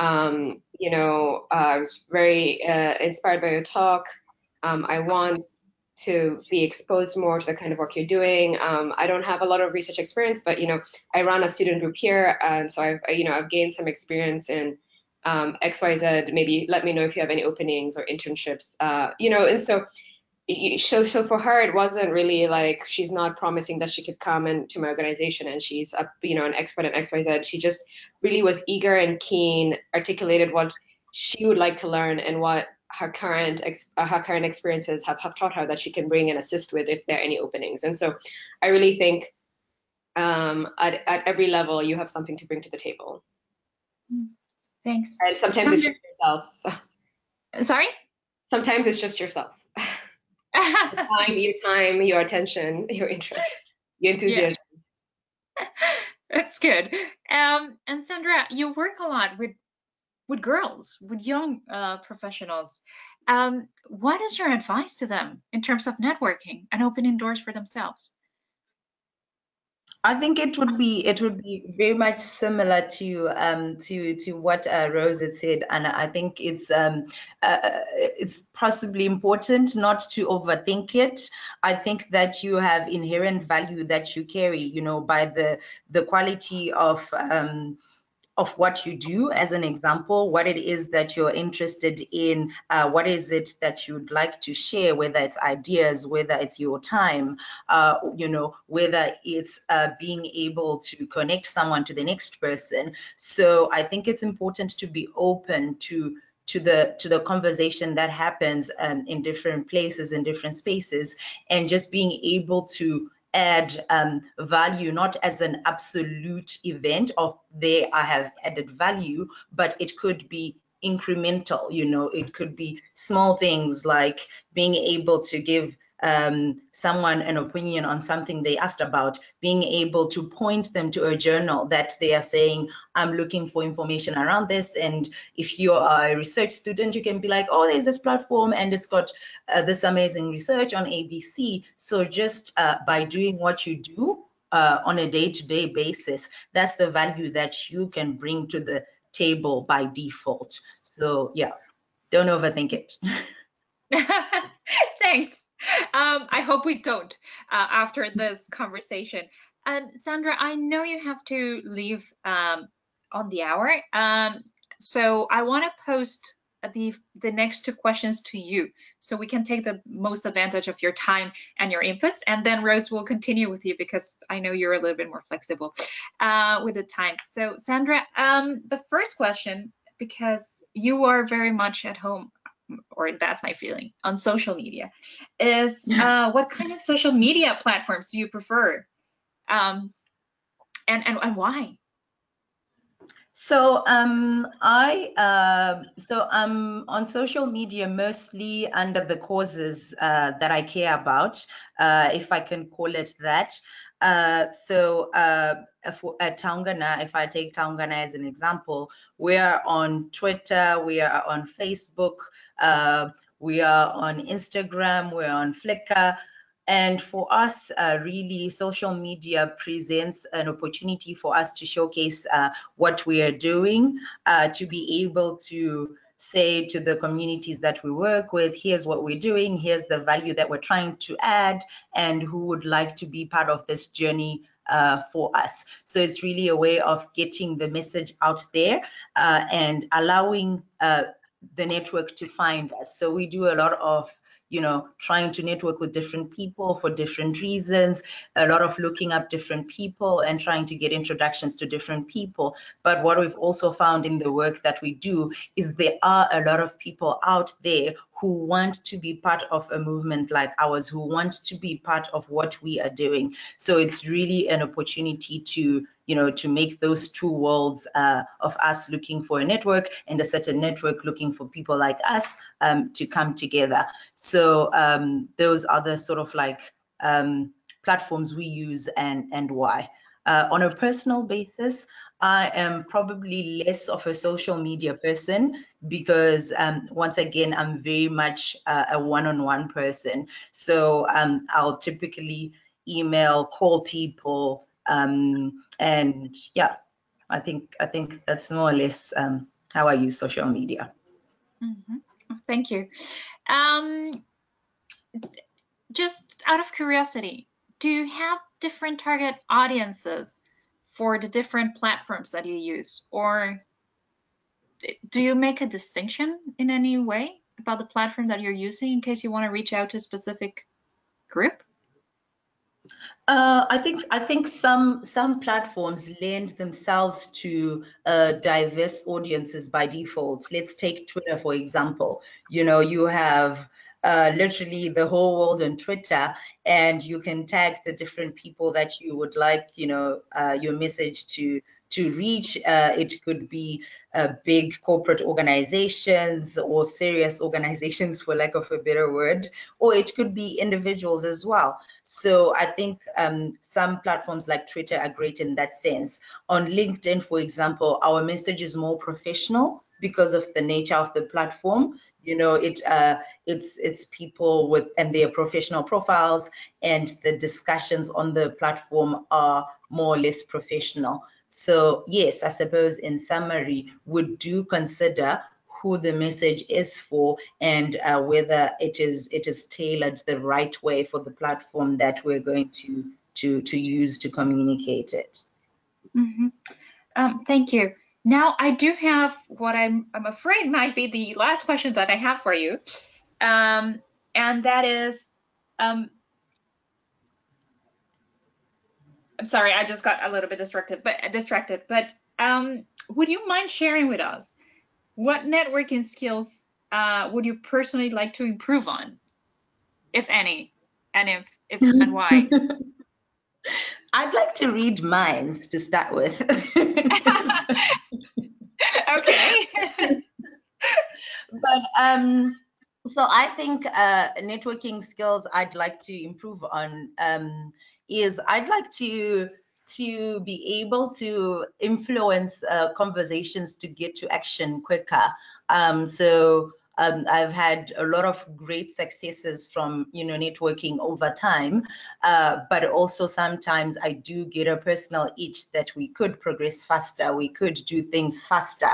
um, you know, uh, I was very uh, inspired by your talk. Um, I want to be exposed more to the kind of work you're doing. Um, I don't have a lot of research experience, but you know, I run a student group here, and so I've you know I've gained some experience in um, X, Y, Z. Maybe let me know if you have any openings or internships. Uh, you know, and so so so for her it wasn't really like she's not promising that she could come into my organization and she's a you know an expert in xyz she just really was eager and keen articulated what she would like to learn and what her current uh, her current experiences have, have taught her that she can bring and assist with if there are any openings and so i really think um, at, at every level you have something to bring to the table thanks and sometimes it's just yourself so. sorry sometimes it's just yourself time, your time, your attention, your interest, your enthusiasm. Yeah. That's good. Um, and Sandra, you work a lot with with girls, with young uh, professionals. Um, what is your advice to them in terms of networking and opening doors for themselves? I think it would be it would be very much similar to um, to to what uh, Rose had said, and I think it's um, uh, uh, it's possibly important not to overthink it. I think that you have inherent value that you carry, you know, by the the quality of um, of what you do as an example, what it is that you're interested in, uh, what is it that you'd like to share, whether it's ideas, whether it's your time, uh, you know, whether it's uh, being able to connect someone to the next person. So I think it's important to be open to to the to the conversation that happens um, in different places in different spaces and just being able to add um, value, not as an absolute event of there I have added value, but it could be incremental, you know, it could be small things like being able to give um, someone an opinion on something they asked about, being able to point them to a journal that they are saying, I'm looking for information around this. And if you're a research student, you can be like, oh, there's this platform and it's got uh, this amazing research on ABC. So just uh, by doing what you do uh, on a day-to-day -day basis, that's the value that you can bring to the table by default. So yeah, don't overthink it. Thanks. Um, I hope we don't uh, after this conversation. Um, Sandra, I know you have to leave um, on the hour, um, so I want to post the the next two questions to you, so we can take the most advantage of your time and your inputs, and then Rose will continue with you because I know you're a little bit more flexible uh, with the time. So, Sandra, um, the first question, because you are very much at home or that's my feeling on social media is uh, what kind of social media platforms do you prefer? Um, and, and and why? So um, I uh, so I'm on social media mostly under the causes uh, that I care about, uh, if I can call it that. Uh, so uh, for, at Taungana, if I take Taungana as an example, we are on Twitter, we are on Facebook, uh, we are on Instagram, we're on Flickr, And for us, uh, really, social media presents an opportunity for us to showcase uh, what we are doing, uh, to be able to say to the communities that we work with, here's what we're doing, here's the value that we're trying to add, and who would like to be part of this journey uh, for us. So it's really a way of getting the message out there uh, and allowing uh, the network to find us. So we do a lot of you know, trying to network with different people for different reasons, a lot of looking up different people and trying to get introductions to different people. But what we've also found in the work that we do is there are a lot of people out there who want to be part of a movement like ours, who want to be part of what we are doing. So it's really an opportunity to, you know, to make those two worlds uh, of us looking for a network and a certain network looking for people like us um, to come together. So um, those are the sort of like um, platforms we use and and why. Uh, on a personal basis, I am probably less of a social media person because um, once again, I'm very much uh, a one-on-one person. So um, I'll typically email, call people, um, and yeah, I think I think that's more or less um, how I use social media. Mm -hmm. Thank you. Um, just out of curiosity, do you have different target audiences for the different platforms that you use? Or do you make a distinction in any way about the platform that you're using in case you want to reach out to a specific group? Uh, I think I think some some platforms lend themselves to uh, diverse audiences by default. Let's take Twitter for example. You know, you have uh, literally the whole world on Twitter, and you can tag the different people that you would like, you know, uh, your message to to reach. Uh, it could be uh, big corporate organizations or serious organizations, for lack of a better word, or it could be individuals as well. So I think um, some platforms like Twitter are great in that sense. On LinkedIn, for example, our message is more professional because of the nature of the platform you know it uh, it's it's people with and their professional profiles and the discussions on the platform are more or less professional. So yes i suppose in summary would do consider who the message is for and uh, whether it is it is tailored the right way for the platform that we're going to to to use to communicate it. Mm -hmm. um, thank you now, I do have what I'm, I'm afraid might be the last question that I have for you. Um, and that is, um, I'm sorry, I just got a little bit distracted, but distracted. But um, would you mind sharing with us what networking skills uh, would you personally like to improve on, if any, and if, if and why? I'd like to read minds to start with. okay. But um, so I think uh, networking skills I'd like to improve on um, is I'd like to to be able to influence uh, conversations to get to action quicker. Um, so um, I've had a lot of great successes from you know networking over time, uh, but also sometimes I do get a personal itch that we could progress faster, we could do things faster.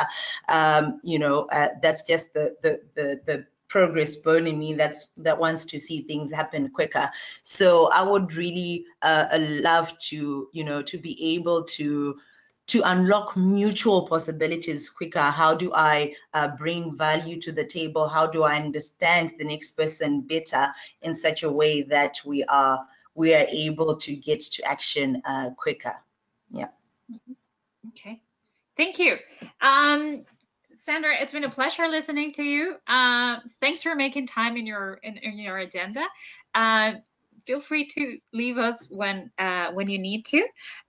Um, you know, uh, that's just the the the, the progress burning me that's that wants to see things happen quicker so i would really uh, love to you know to be able to to unlock mutual possibilities quicker. How do i uh, bring value to the table? How do i understand the next person better in such a way that we are we are able to get to action uh, quicker? Yeah. Okay. Thank you. Um sandra it's been a pleasure listening to you. Uh, thanks for making time in your in, in your agenda. Uh, feel free to leave us when uh, when you need to.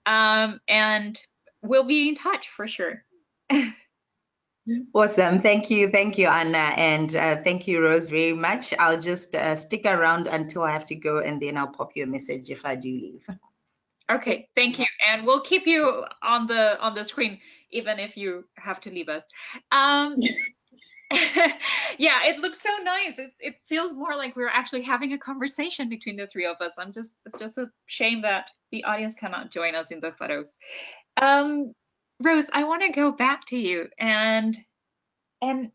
Um, and we'll be in touch for sure. awesome. Thank you. Thank you, Anna. And uh, thank you, Rose, very much. I'll just uh, stick around until I have to go and then I'll pop you a message if I do leave. Okay, thank you. And we'll keep you on the on the screen even if you have to leave us. Um, yeah, it looks so nice. It, it feels more like we're actually having a conversation between the three of us. I'm just, it's just a shame that the audience cannot join us in the photos. Um, Rose, I want to go back to you and and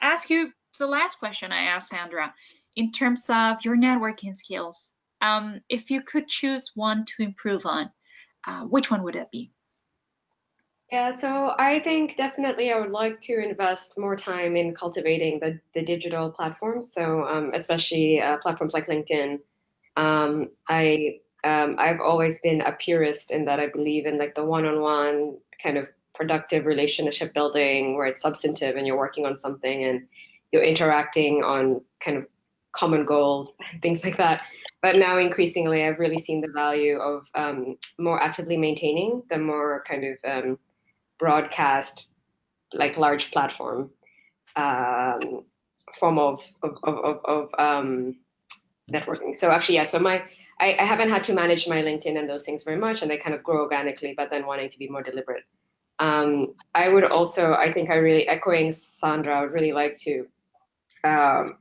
ask you the last question I asked Sandra in terms of your networking skills. Um, if you could choose one to improve on, uh, which one would it be? Yeah, so I think definitely I would like to invest more time in cultivating the, the digital platforms. So um, especially uh, platforms like LinkedIn. Um, I um, I've always been a purist in that I believe in like the one-on-one kind of productive relationship building where it's substantive and you're working on something and you're interacting on kind of common goals, and things like that. But now increasingly, I've really seen the value of um, more actively maintaining the more kind of um, broadcast, like large platform um, form of of, of, of um, networking. So actually, yeah. So my I, I, haven't had to manage my LinkedIn and those things very much, and they kind of grow organically. But then wanting to be more deliberate. Um, I would also, I think, I really echoing Sandra. I would really like to, um,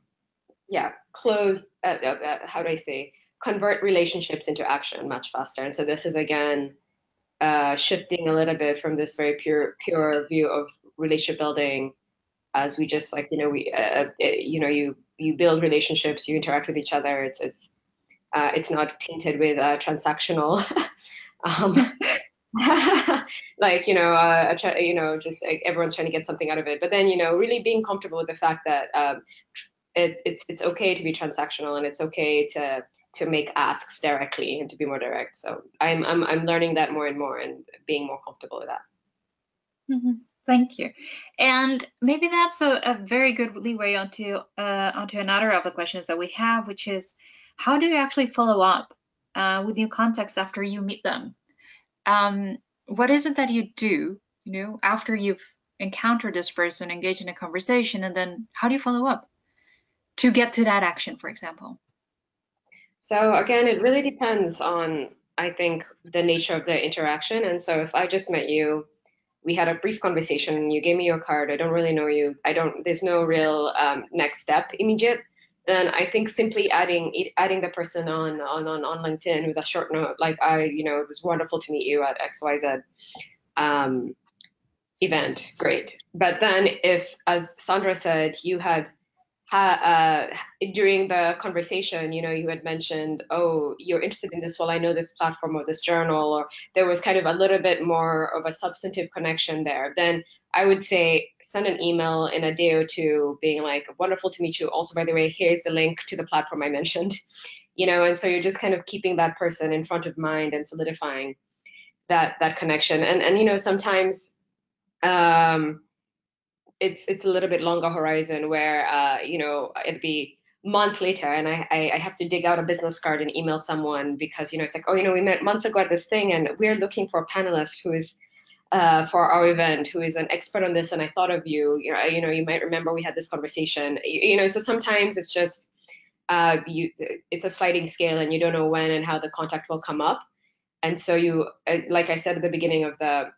yeah, close. Uh, uh, uh, how do I say? Convert relationships into action much faster. And so this is again uh, shifting a little bit from this very pure pure view of relationship building as we just like you know we uh, uh you know you you build relationships you interact with each other it's it's uh, it's not tainted with uh, transactional um, like you know uh, you know just like, everyone's trying to get something out of it but then you know really being comfortable with the fact that um, it's it's it's okay to be transactional and it's okay to to make asks directly and to be more direct. So I'm I'm I'm learning that more and more and being more comfortable with that. Mm-hmm. Thank you. And maybe that's a, a very good leeway onto uh, onto another of the questions that we have, which is how do you actually follow up uh, with new contacts after you meet them? Um, what is it that you do, you know, after you've encountered this person, engaged in a conversation, and then how do you follow up to get to that action, for example? So again, it really depends on, I think, the nature of the interaction. And so if I just met you, we had a brief conversation, you gave me your card, I don't really know you, I don't, there's no real um, next step immediate, then I think simply adding adding the person on on on, on LinkedIn with a short note, like I, you know, it was wonderful to meet you at XYZ um, event, great. But then if, as Sandra said, you had uh, during the conversation, you know, you had mentioned, oh, you're interested in this. Well, I know this platform or this journal, or there was kind of a little bit more of a substantive connection there. Then I would say send an email in a day or two, being like, wonderful to meet you. Also, by the way, here's the link to the platform I mentioned. You know, and so you're just kind of keeping that person in front of mind and solidifying that that connection. And and you know, sometimes. Um, it's it's a little bit longer horizon where uh, you know it'd be months later and I, I have to dig out a business card and email someone because you know it's like oh you know we met months ago at this thing and we're looking for a panelist who is uh, for our event who is an expert on this and I thought of you. You know you know you might remember we had this conversation. You, you know so sometimes it's just uh, you it's a sliding scale and you don't know when and how the contact will come up. And so you uh, like I said at the beginning of the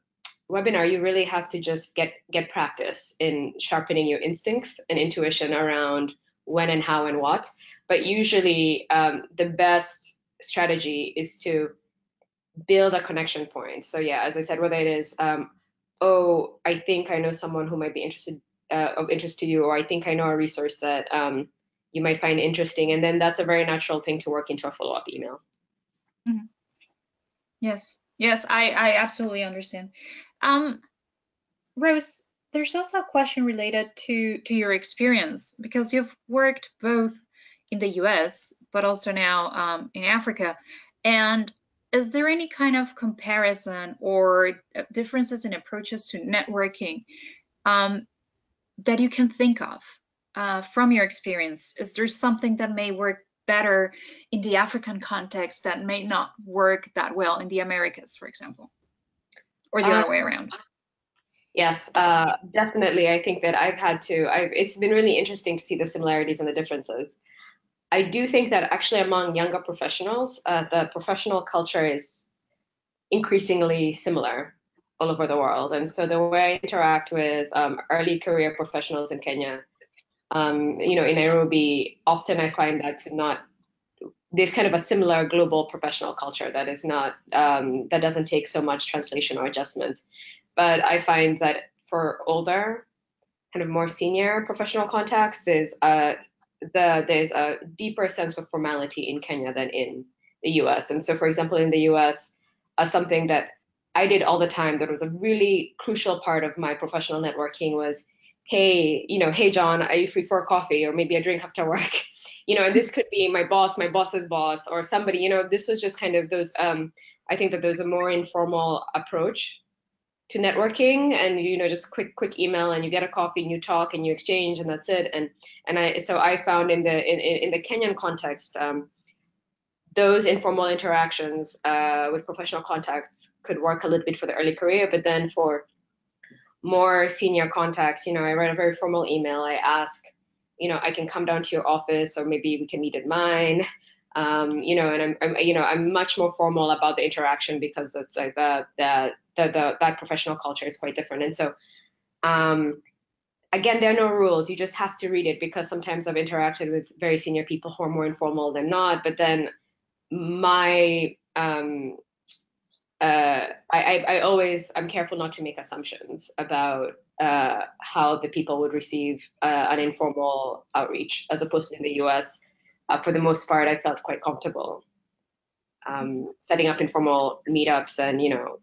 webinar, you really have to just get get practice in sharpening your instincts and intuition around when and how and what. But usually, um, the best strategy is to build a connection point. So yeah, as I said, whether it is, um, oh, I think I know someone who might be interested uh, of interest to you, or I think I know a resource that um, you might find interesting, and then that's a very natural thing to work into a follow up email. Mm -hmm. Yes, yes, I I absolutely understand. Um, Rose, there's also a question related to to your experience because you've worked both in the U.S. but also now um, in Africa, and is there any kind of comparison or differences in approaches to networking um, that you can think of uh, from your experience? Is there something that may work better in the African context that may not work that well in the Americas, for example? or the uh, other way around? Yes, uh, definitely. I think that I've had to. I've, it's been really interesting to see the similarities and the differences. I do think that actually among younger professionals, uh, the professional culture is increasingly similar. all over the world. And so the way I interact with um, early career professionals in Kenya, um, you know, in Nairobi, often I find that to not there's kind of a similar global professional culture that is not um, that doesn't take so much translation or adjustment. But I find that for older, kind of more senior professional contacts, there's a the there's a deeper sense of formality in Kenya than in the U.S. And so, for example, in the U.S., uh, something that I did all the time that was a really crucial part of my professional networking was, hey, you know, hey John, are you free for a coffee or maybe a drink after work? you know, and this could be my boss, my boss's boss, or somebody. You know, this was just kind of those. Um, I think that there's a more informal approach to networking and you know just quick quick email and you get a coffee and you talk and you exchange and that's it. And and i so i found in the in, in the kenyan context um, those informal interactions uh, with professional contacts could work a little bit for the early career but then for more senior contacts you know i write a very formal email. I ask you know i can come down to your office or maybe we can meet at mine um, you know, and I'm, I'm, you know, I'm much more formal about the interaction because it's like the, the, the, the that professional culture is quite different. And so, um, again, there are no rules. You just have to read it because sometimes I've interacted with very senior people who are more informal than not. But then my, um, uh, I, I, always, I'm careful not to make assumptions about uh, how the people would receive uh, an informal outreach, as opposed to in the U.S uh, for the most part, I felt quite comfortable um, setting up informal meetups and, you know,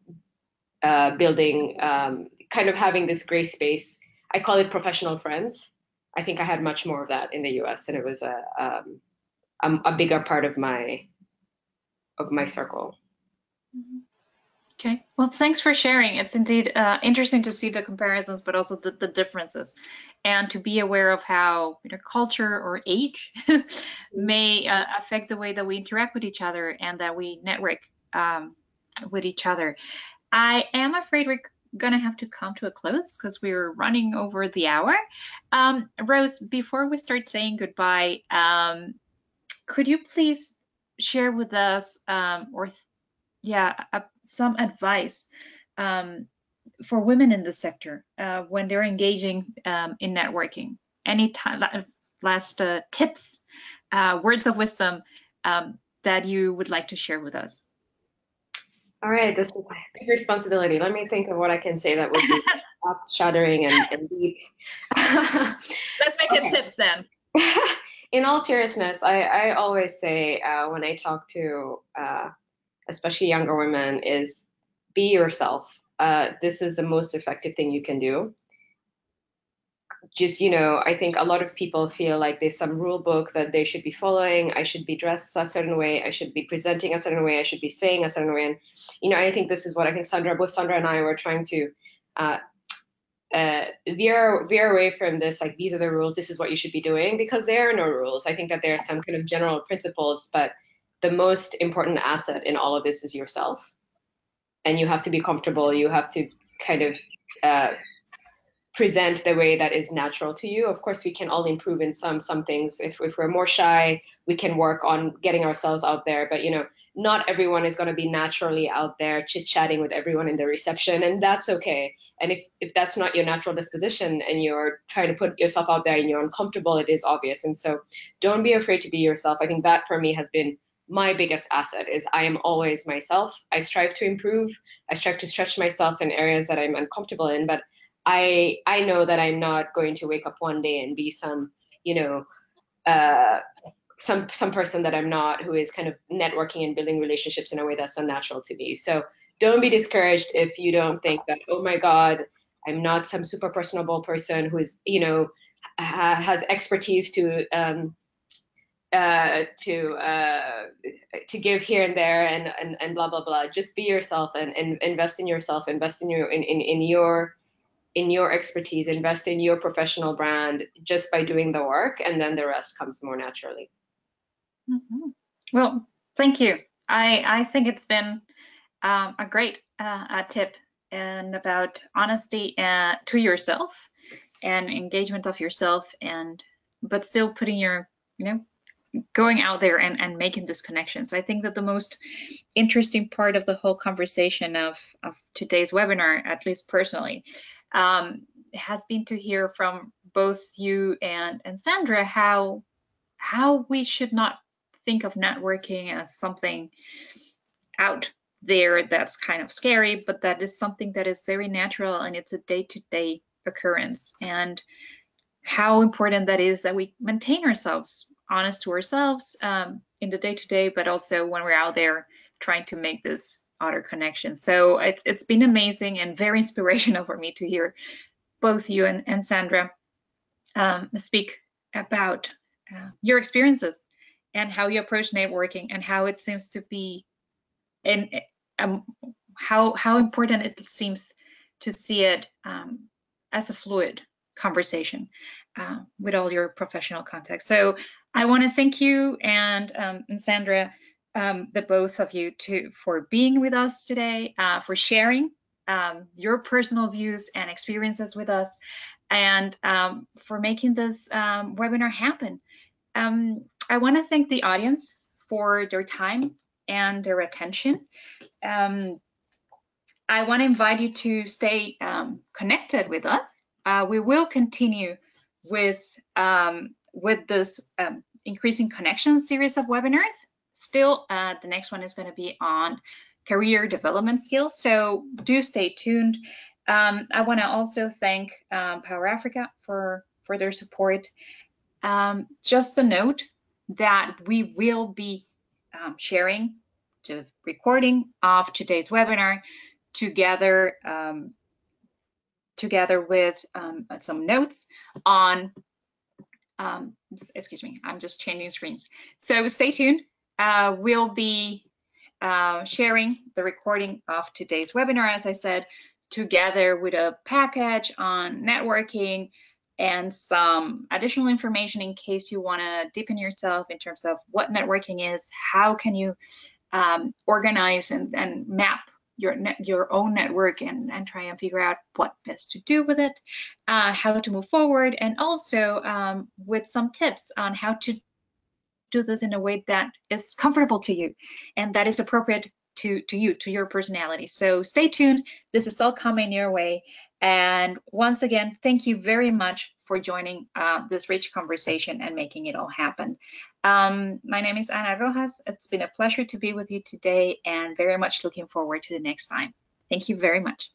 uh, building, um, kind of having this gray space. I call it professional friends. I think I had much more of that in the U.S. and it was a, um, a, a bigger part of my of my circle. Mm-hmm. Okay, well, thanks for sharing. It's indeed uh, interesting to see the comparisons, but also the, the, differences, and to be aware of how you know, culture or age may uh, affect the way that we interact with each other and that we network um, with each other. I am afraid we're gonna have to come to a close because we're running over the hour. Um, Rose, before we start saying goodbye, um, could you please share with us um, or yeah, uh, some advice um, for women in the sector uh, when they're engaging um, in networking. Any time, last uh, tips, uh, words of wisdom um, that you would like to share with us? All right, this is a big responsibility. Let me think of what I can say that would be shattering and, and deep. Let's make okay. it tips then. In all seriousness, I, I always say uh, when I talk to uh, especially younger women, is be yourself. Uh, this is the most effective thing you can do. Just, you know, I think a lot of people feel like there's some rule book that they should be following. I should be dressed a certain way. I should be presenting a certain way. I should be saying a certain way. And, you know, I think this is what I think Sandra, both Sandra and I were trying to uh, uh, veer veer away from this like these are the rules this is what you should be doing because there are no rules i think that there are some kind of general principles but the most important asset in all of this is yourself. And you have to be comfortable. You have to kind of uh, present the way that is natural to you. Of course, we can all improve in some some things. If, if we're more shy, we can work on getting ourselves out there. But you know, not everyone is going to be naturally out there chit chatting with everyone in the reception, and that's okay. And if if that's not your natural disposition and you're trying to put yourself out there and you're uncomfortable, it is obvious. And so, don't be afraid to be yourself. I think that for me has been my biggest asset is I am always myself. I strive to improve. I strive to stretch myself in areas that I'm uncomfortable in, but I I know that I'm not going to wake up one day and be some, you know, uh, some some person that I'm not who is kind of networking and building relationships in a way that's unnatural to me. So don't be discouraged if you don't think that oh my god, I'm not some super personable person who is, you know, ha- has expertise to um, uh, to uh, to give here and there and, and and blah blah blah. Just be yourself and, and invest in yourself. Invest in your in, in, in your in your expertise. Invest in your professional brand just by doing the work, and then the rest comes more naturally. Mm-hmm. Well, thank you. I I think it's been um, a great uh, a tip and about honesty uh, to yourself and engagement of yourself and but still putting your you know going out there and, and making these connections. I think that the most interesting part of the whole conversation of, of today's webinar, at least personally, um, has been to hear from both you and, and Sandra how how we should not think of networking as something out there that's kind of scary, but that is something that is very natural and it's a day-to-day -day occurrence. And how important that is that we maintain ourselves honest to ourselves um, in the day-to-day, but also when we're out there trying to make this other connection. So it's, it's been amazing and very inspirational for me to hear both you and, and Sandra um, speak about uh, your experiences and how you approach networking and how it seems to be and um, how how important it seems to see it um, as a fluid conversation uh, with all your professional contacts. So I want to thank you and, um, and Sandra, um, the both of you, to for being with us today, uh, for sharing um, your personal views and experiences with us, and um, for making this um, webinar happen. Um, I want to thank the audience for their time and their attention. I want to invite you to stay connected with us. Uh, we will continue with um, with this um, increasing connections series of webinars. Still, uh, the next one is going to be on career development skills. So do stay tuned. Um, I want to also thank um, Power Africa for for their support. Um, just a note that we will be um, sharing the recording of today's webinar together together with um, some notes on um, excuse me i'm just changing screens. So stay tuned. Uh, we'll be uh, sharing the recording of today's webinar as i said together with a package on networking and some additional information in case you want to deepen yourself in terms of what networking is, how can you um, organize and, and, map your net, your own network and, and try and figure out what best to do with it, uh, how to move forward, and also um, with some tips on how to do this in a way that is comfortable to you and that is appropriate to, to you, to your personality. So stay tuned. This is all coming your way. And once again, thank you very much for joining uh, this rich conversation and making it all happen. Um, my name is Ana Rojas. It's been a pleasure to be with you today and very much looking forward to the next time. Thank you very much.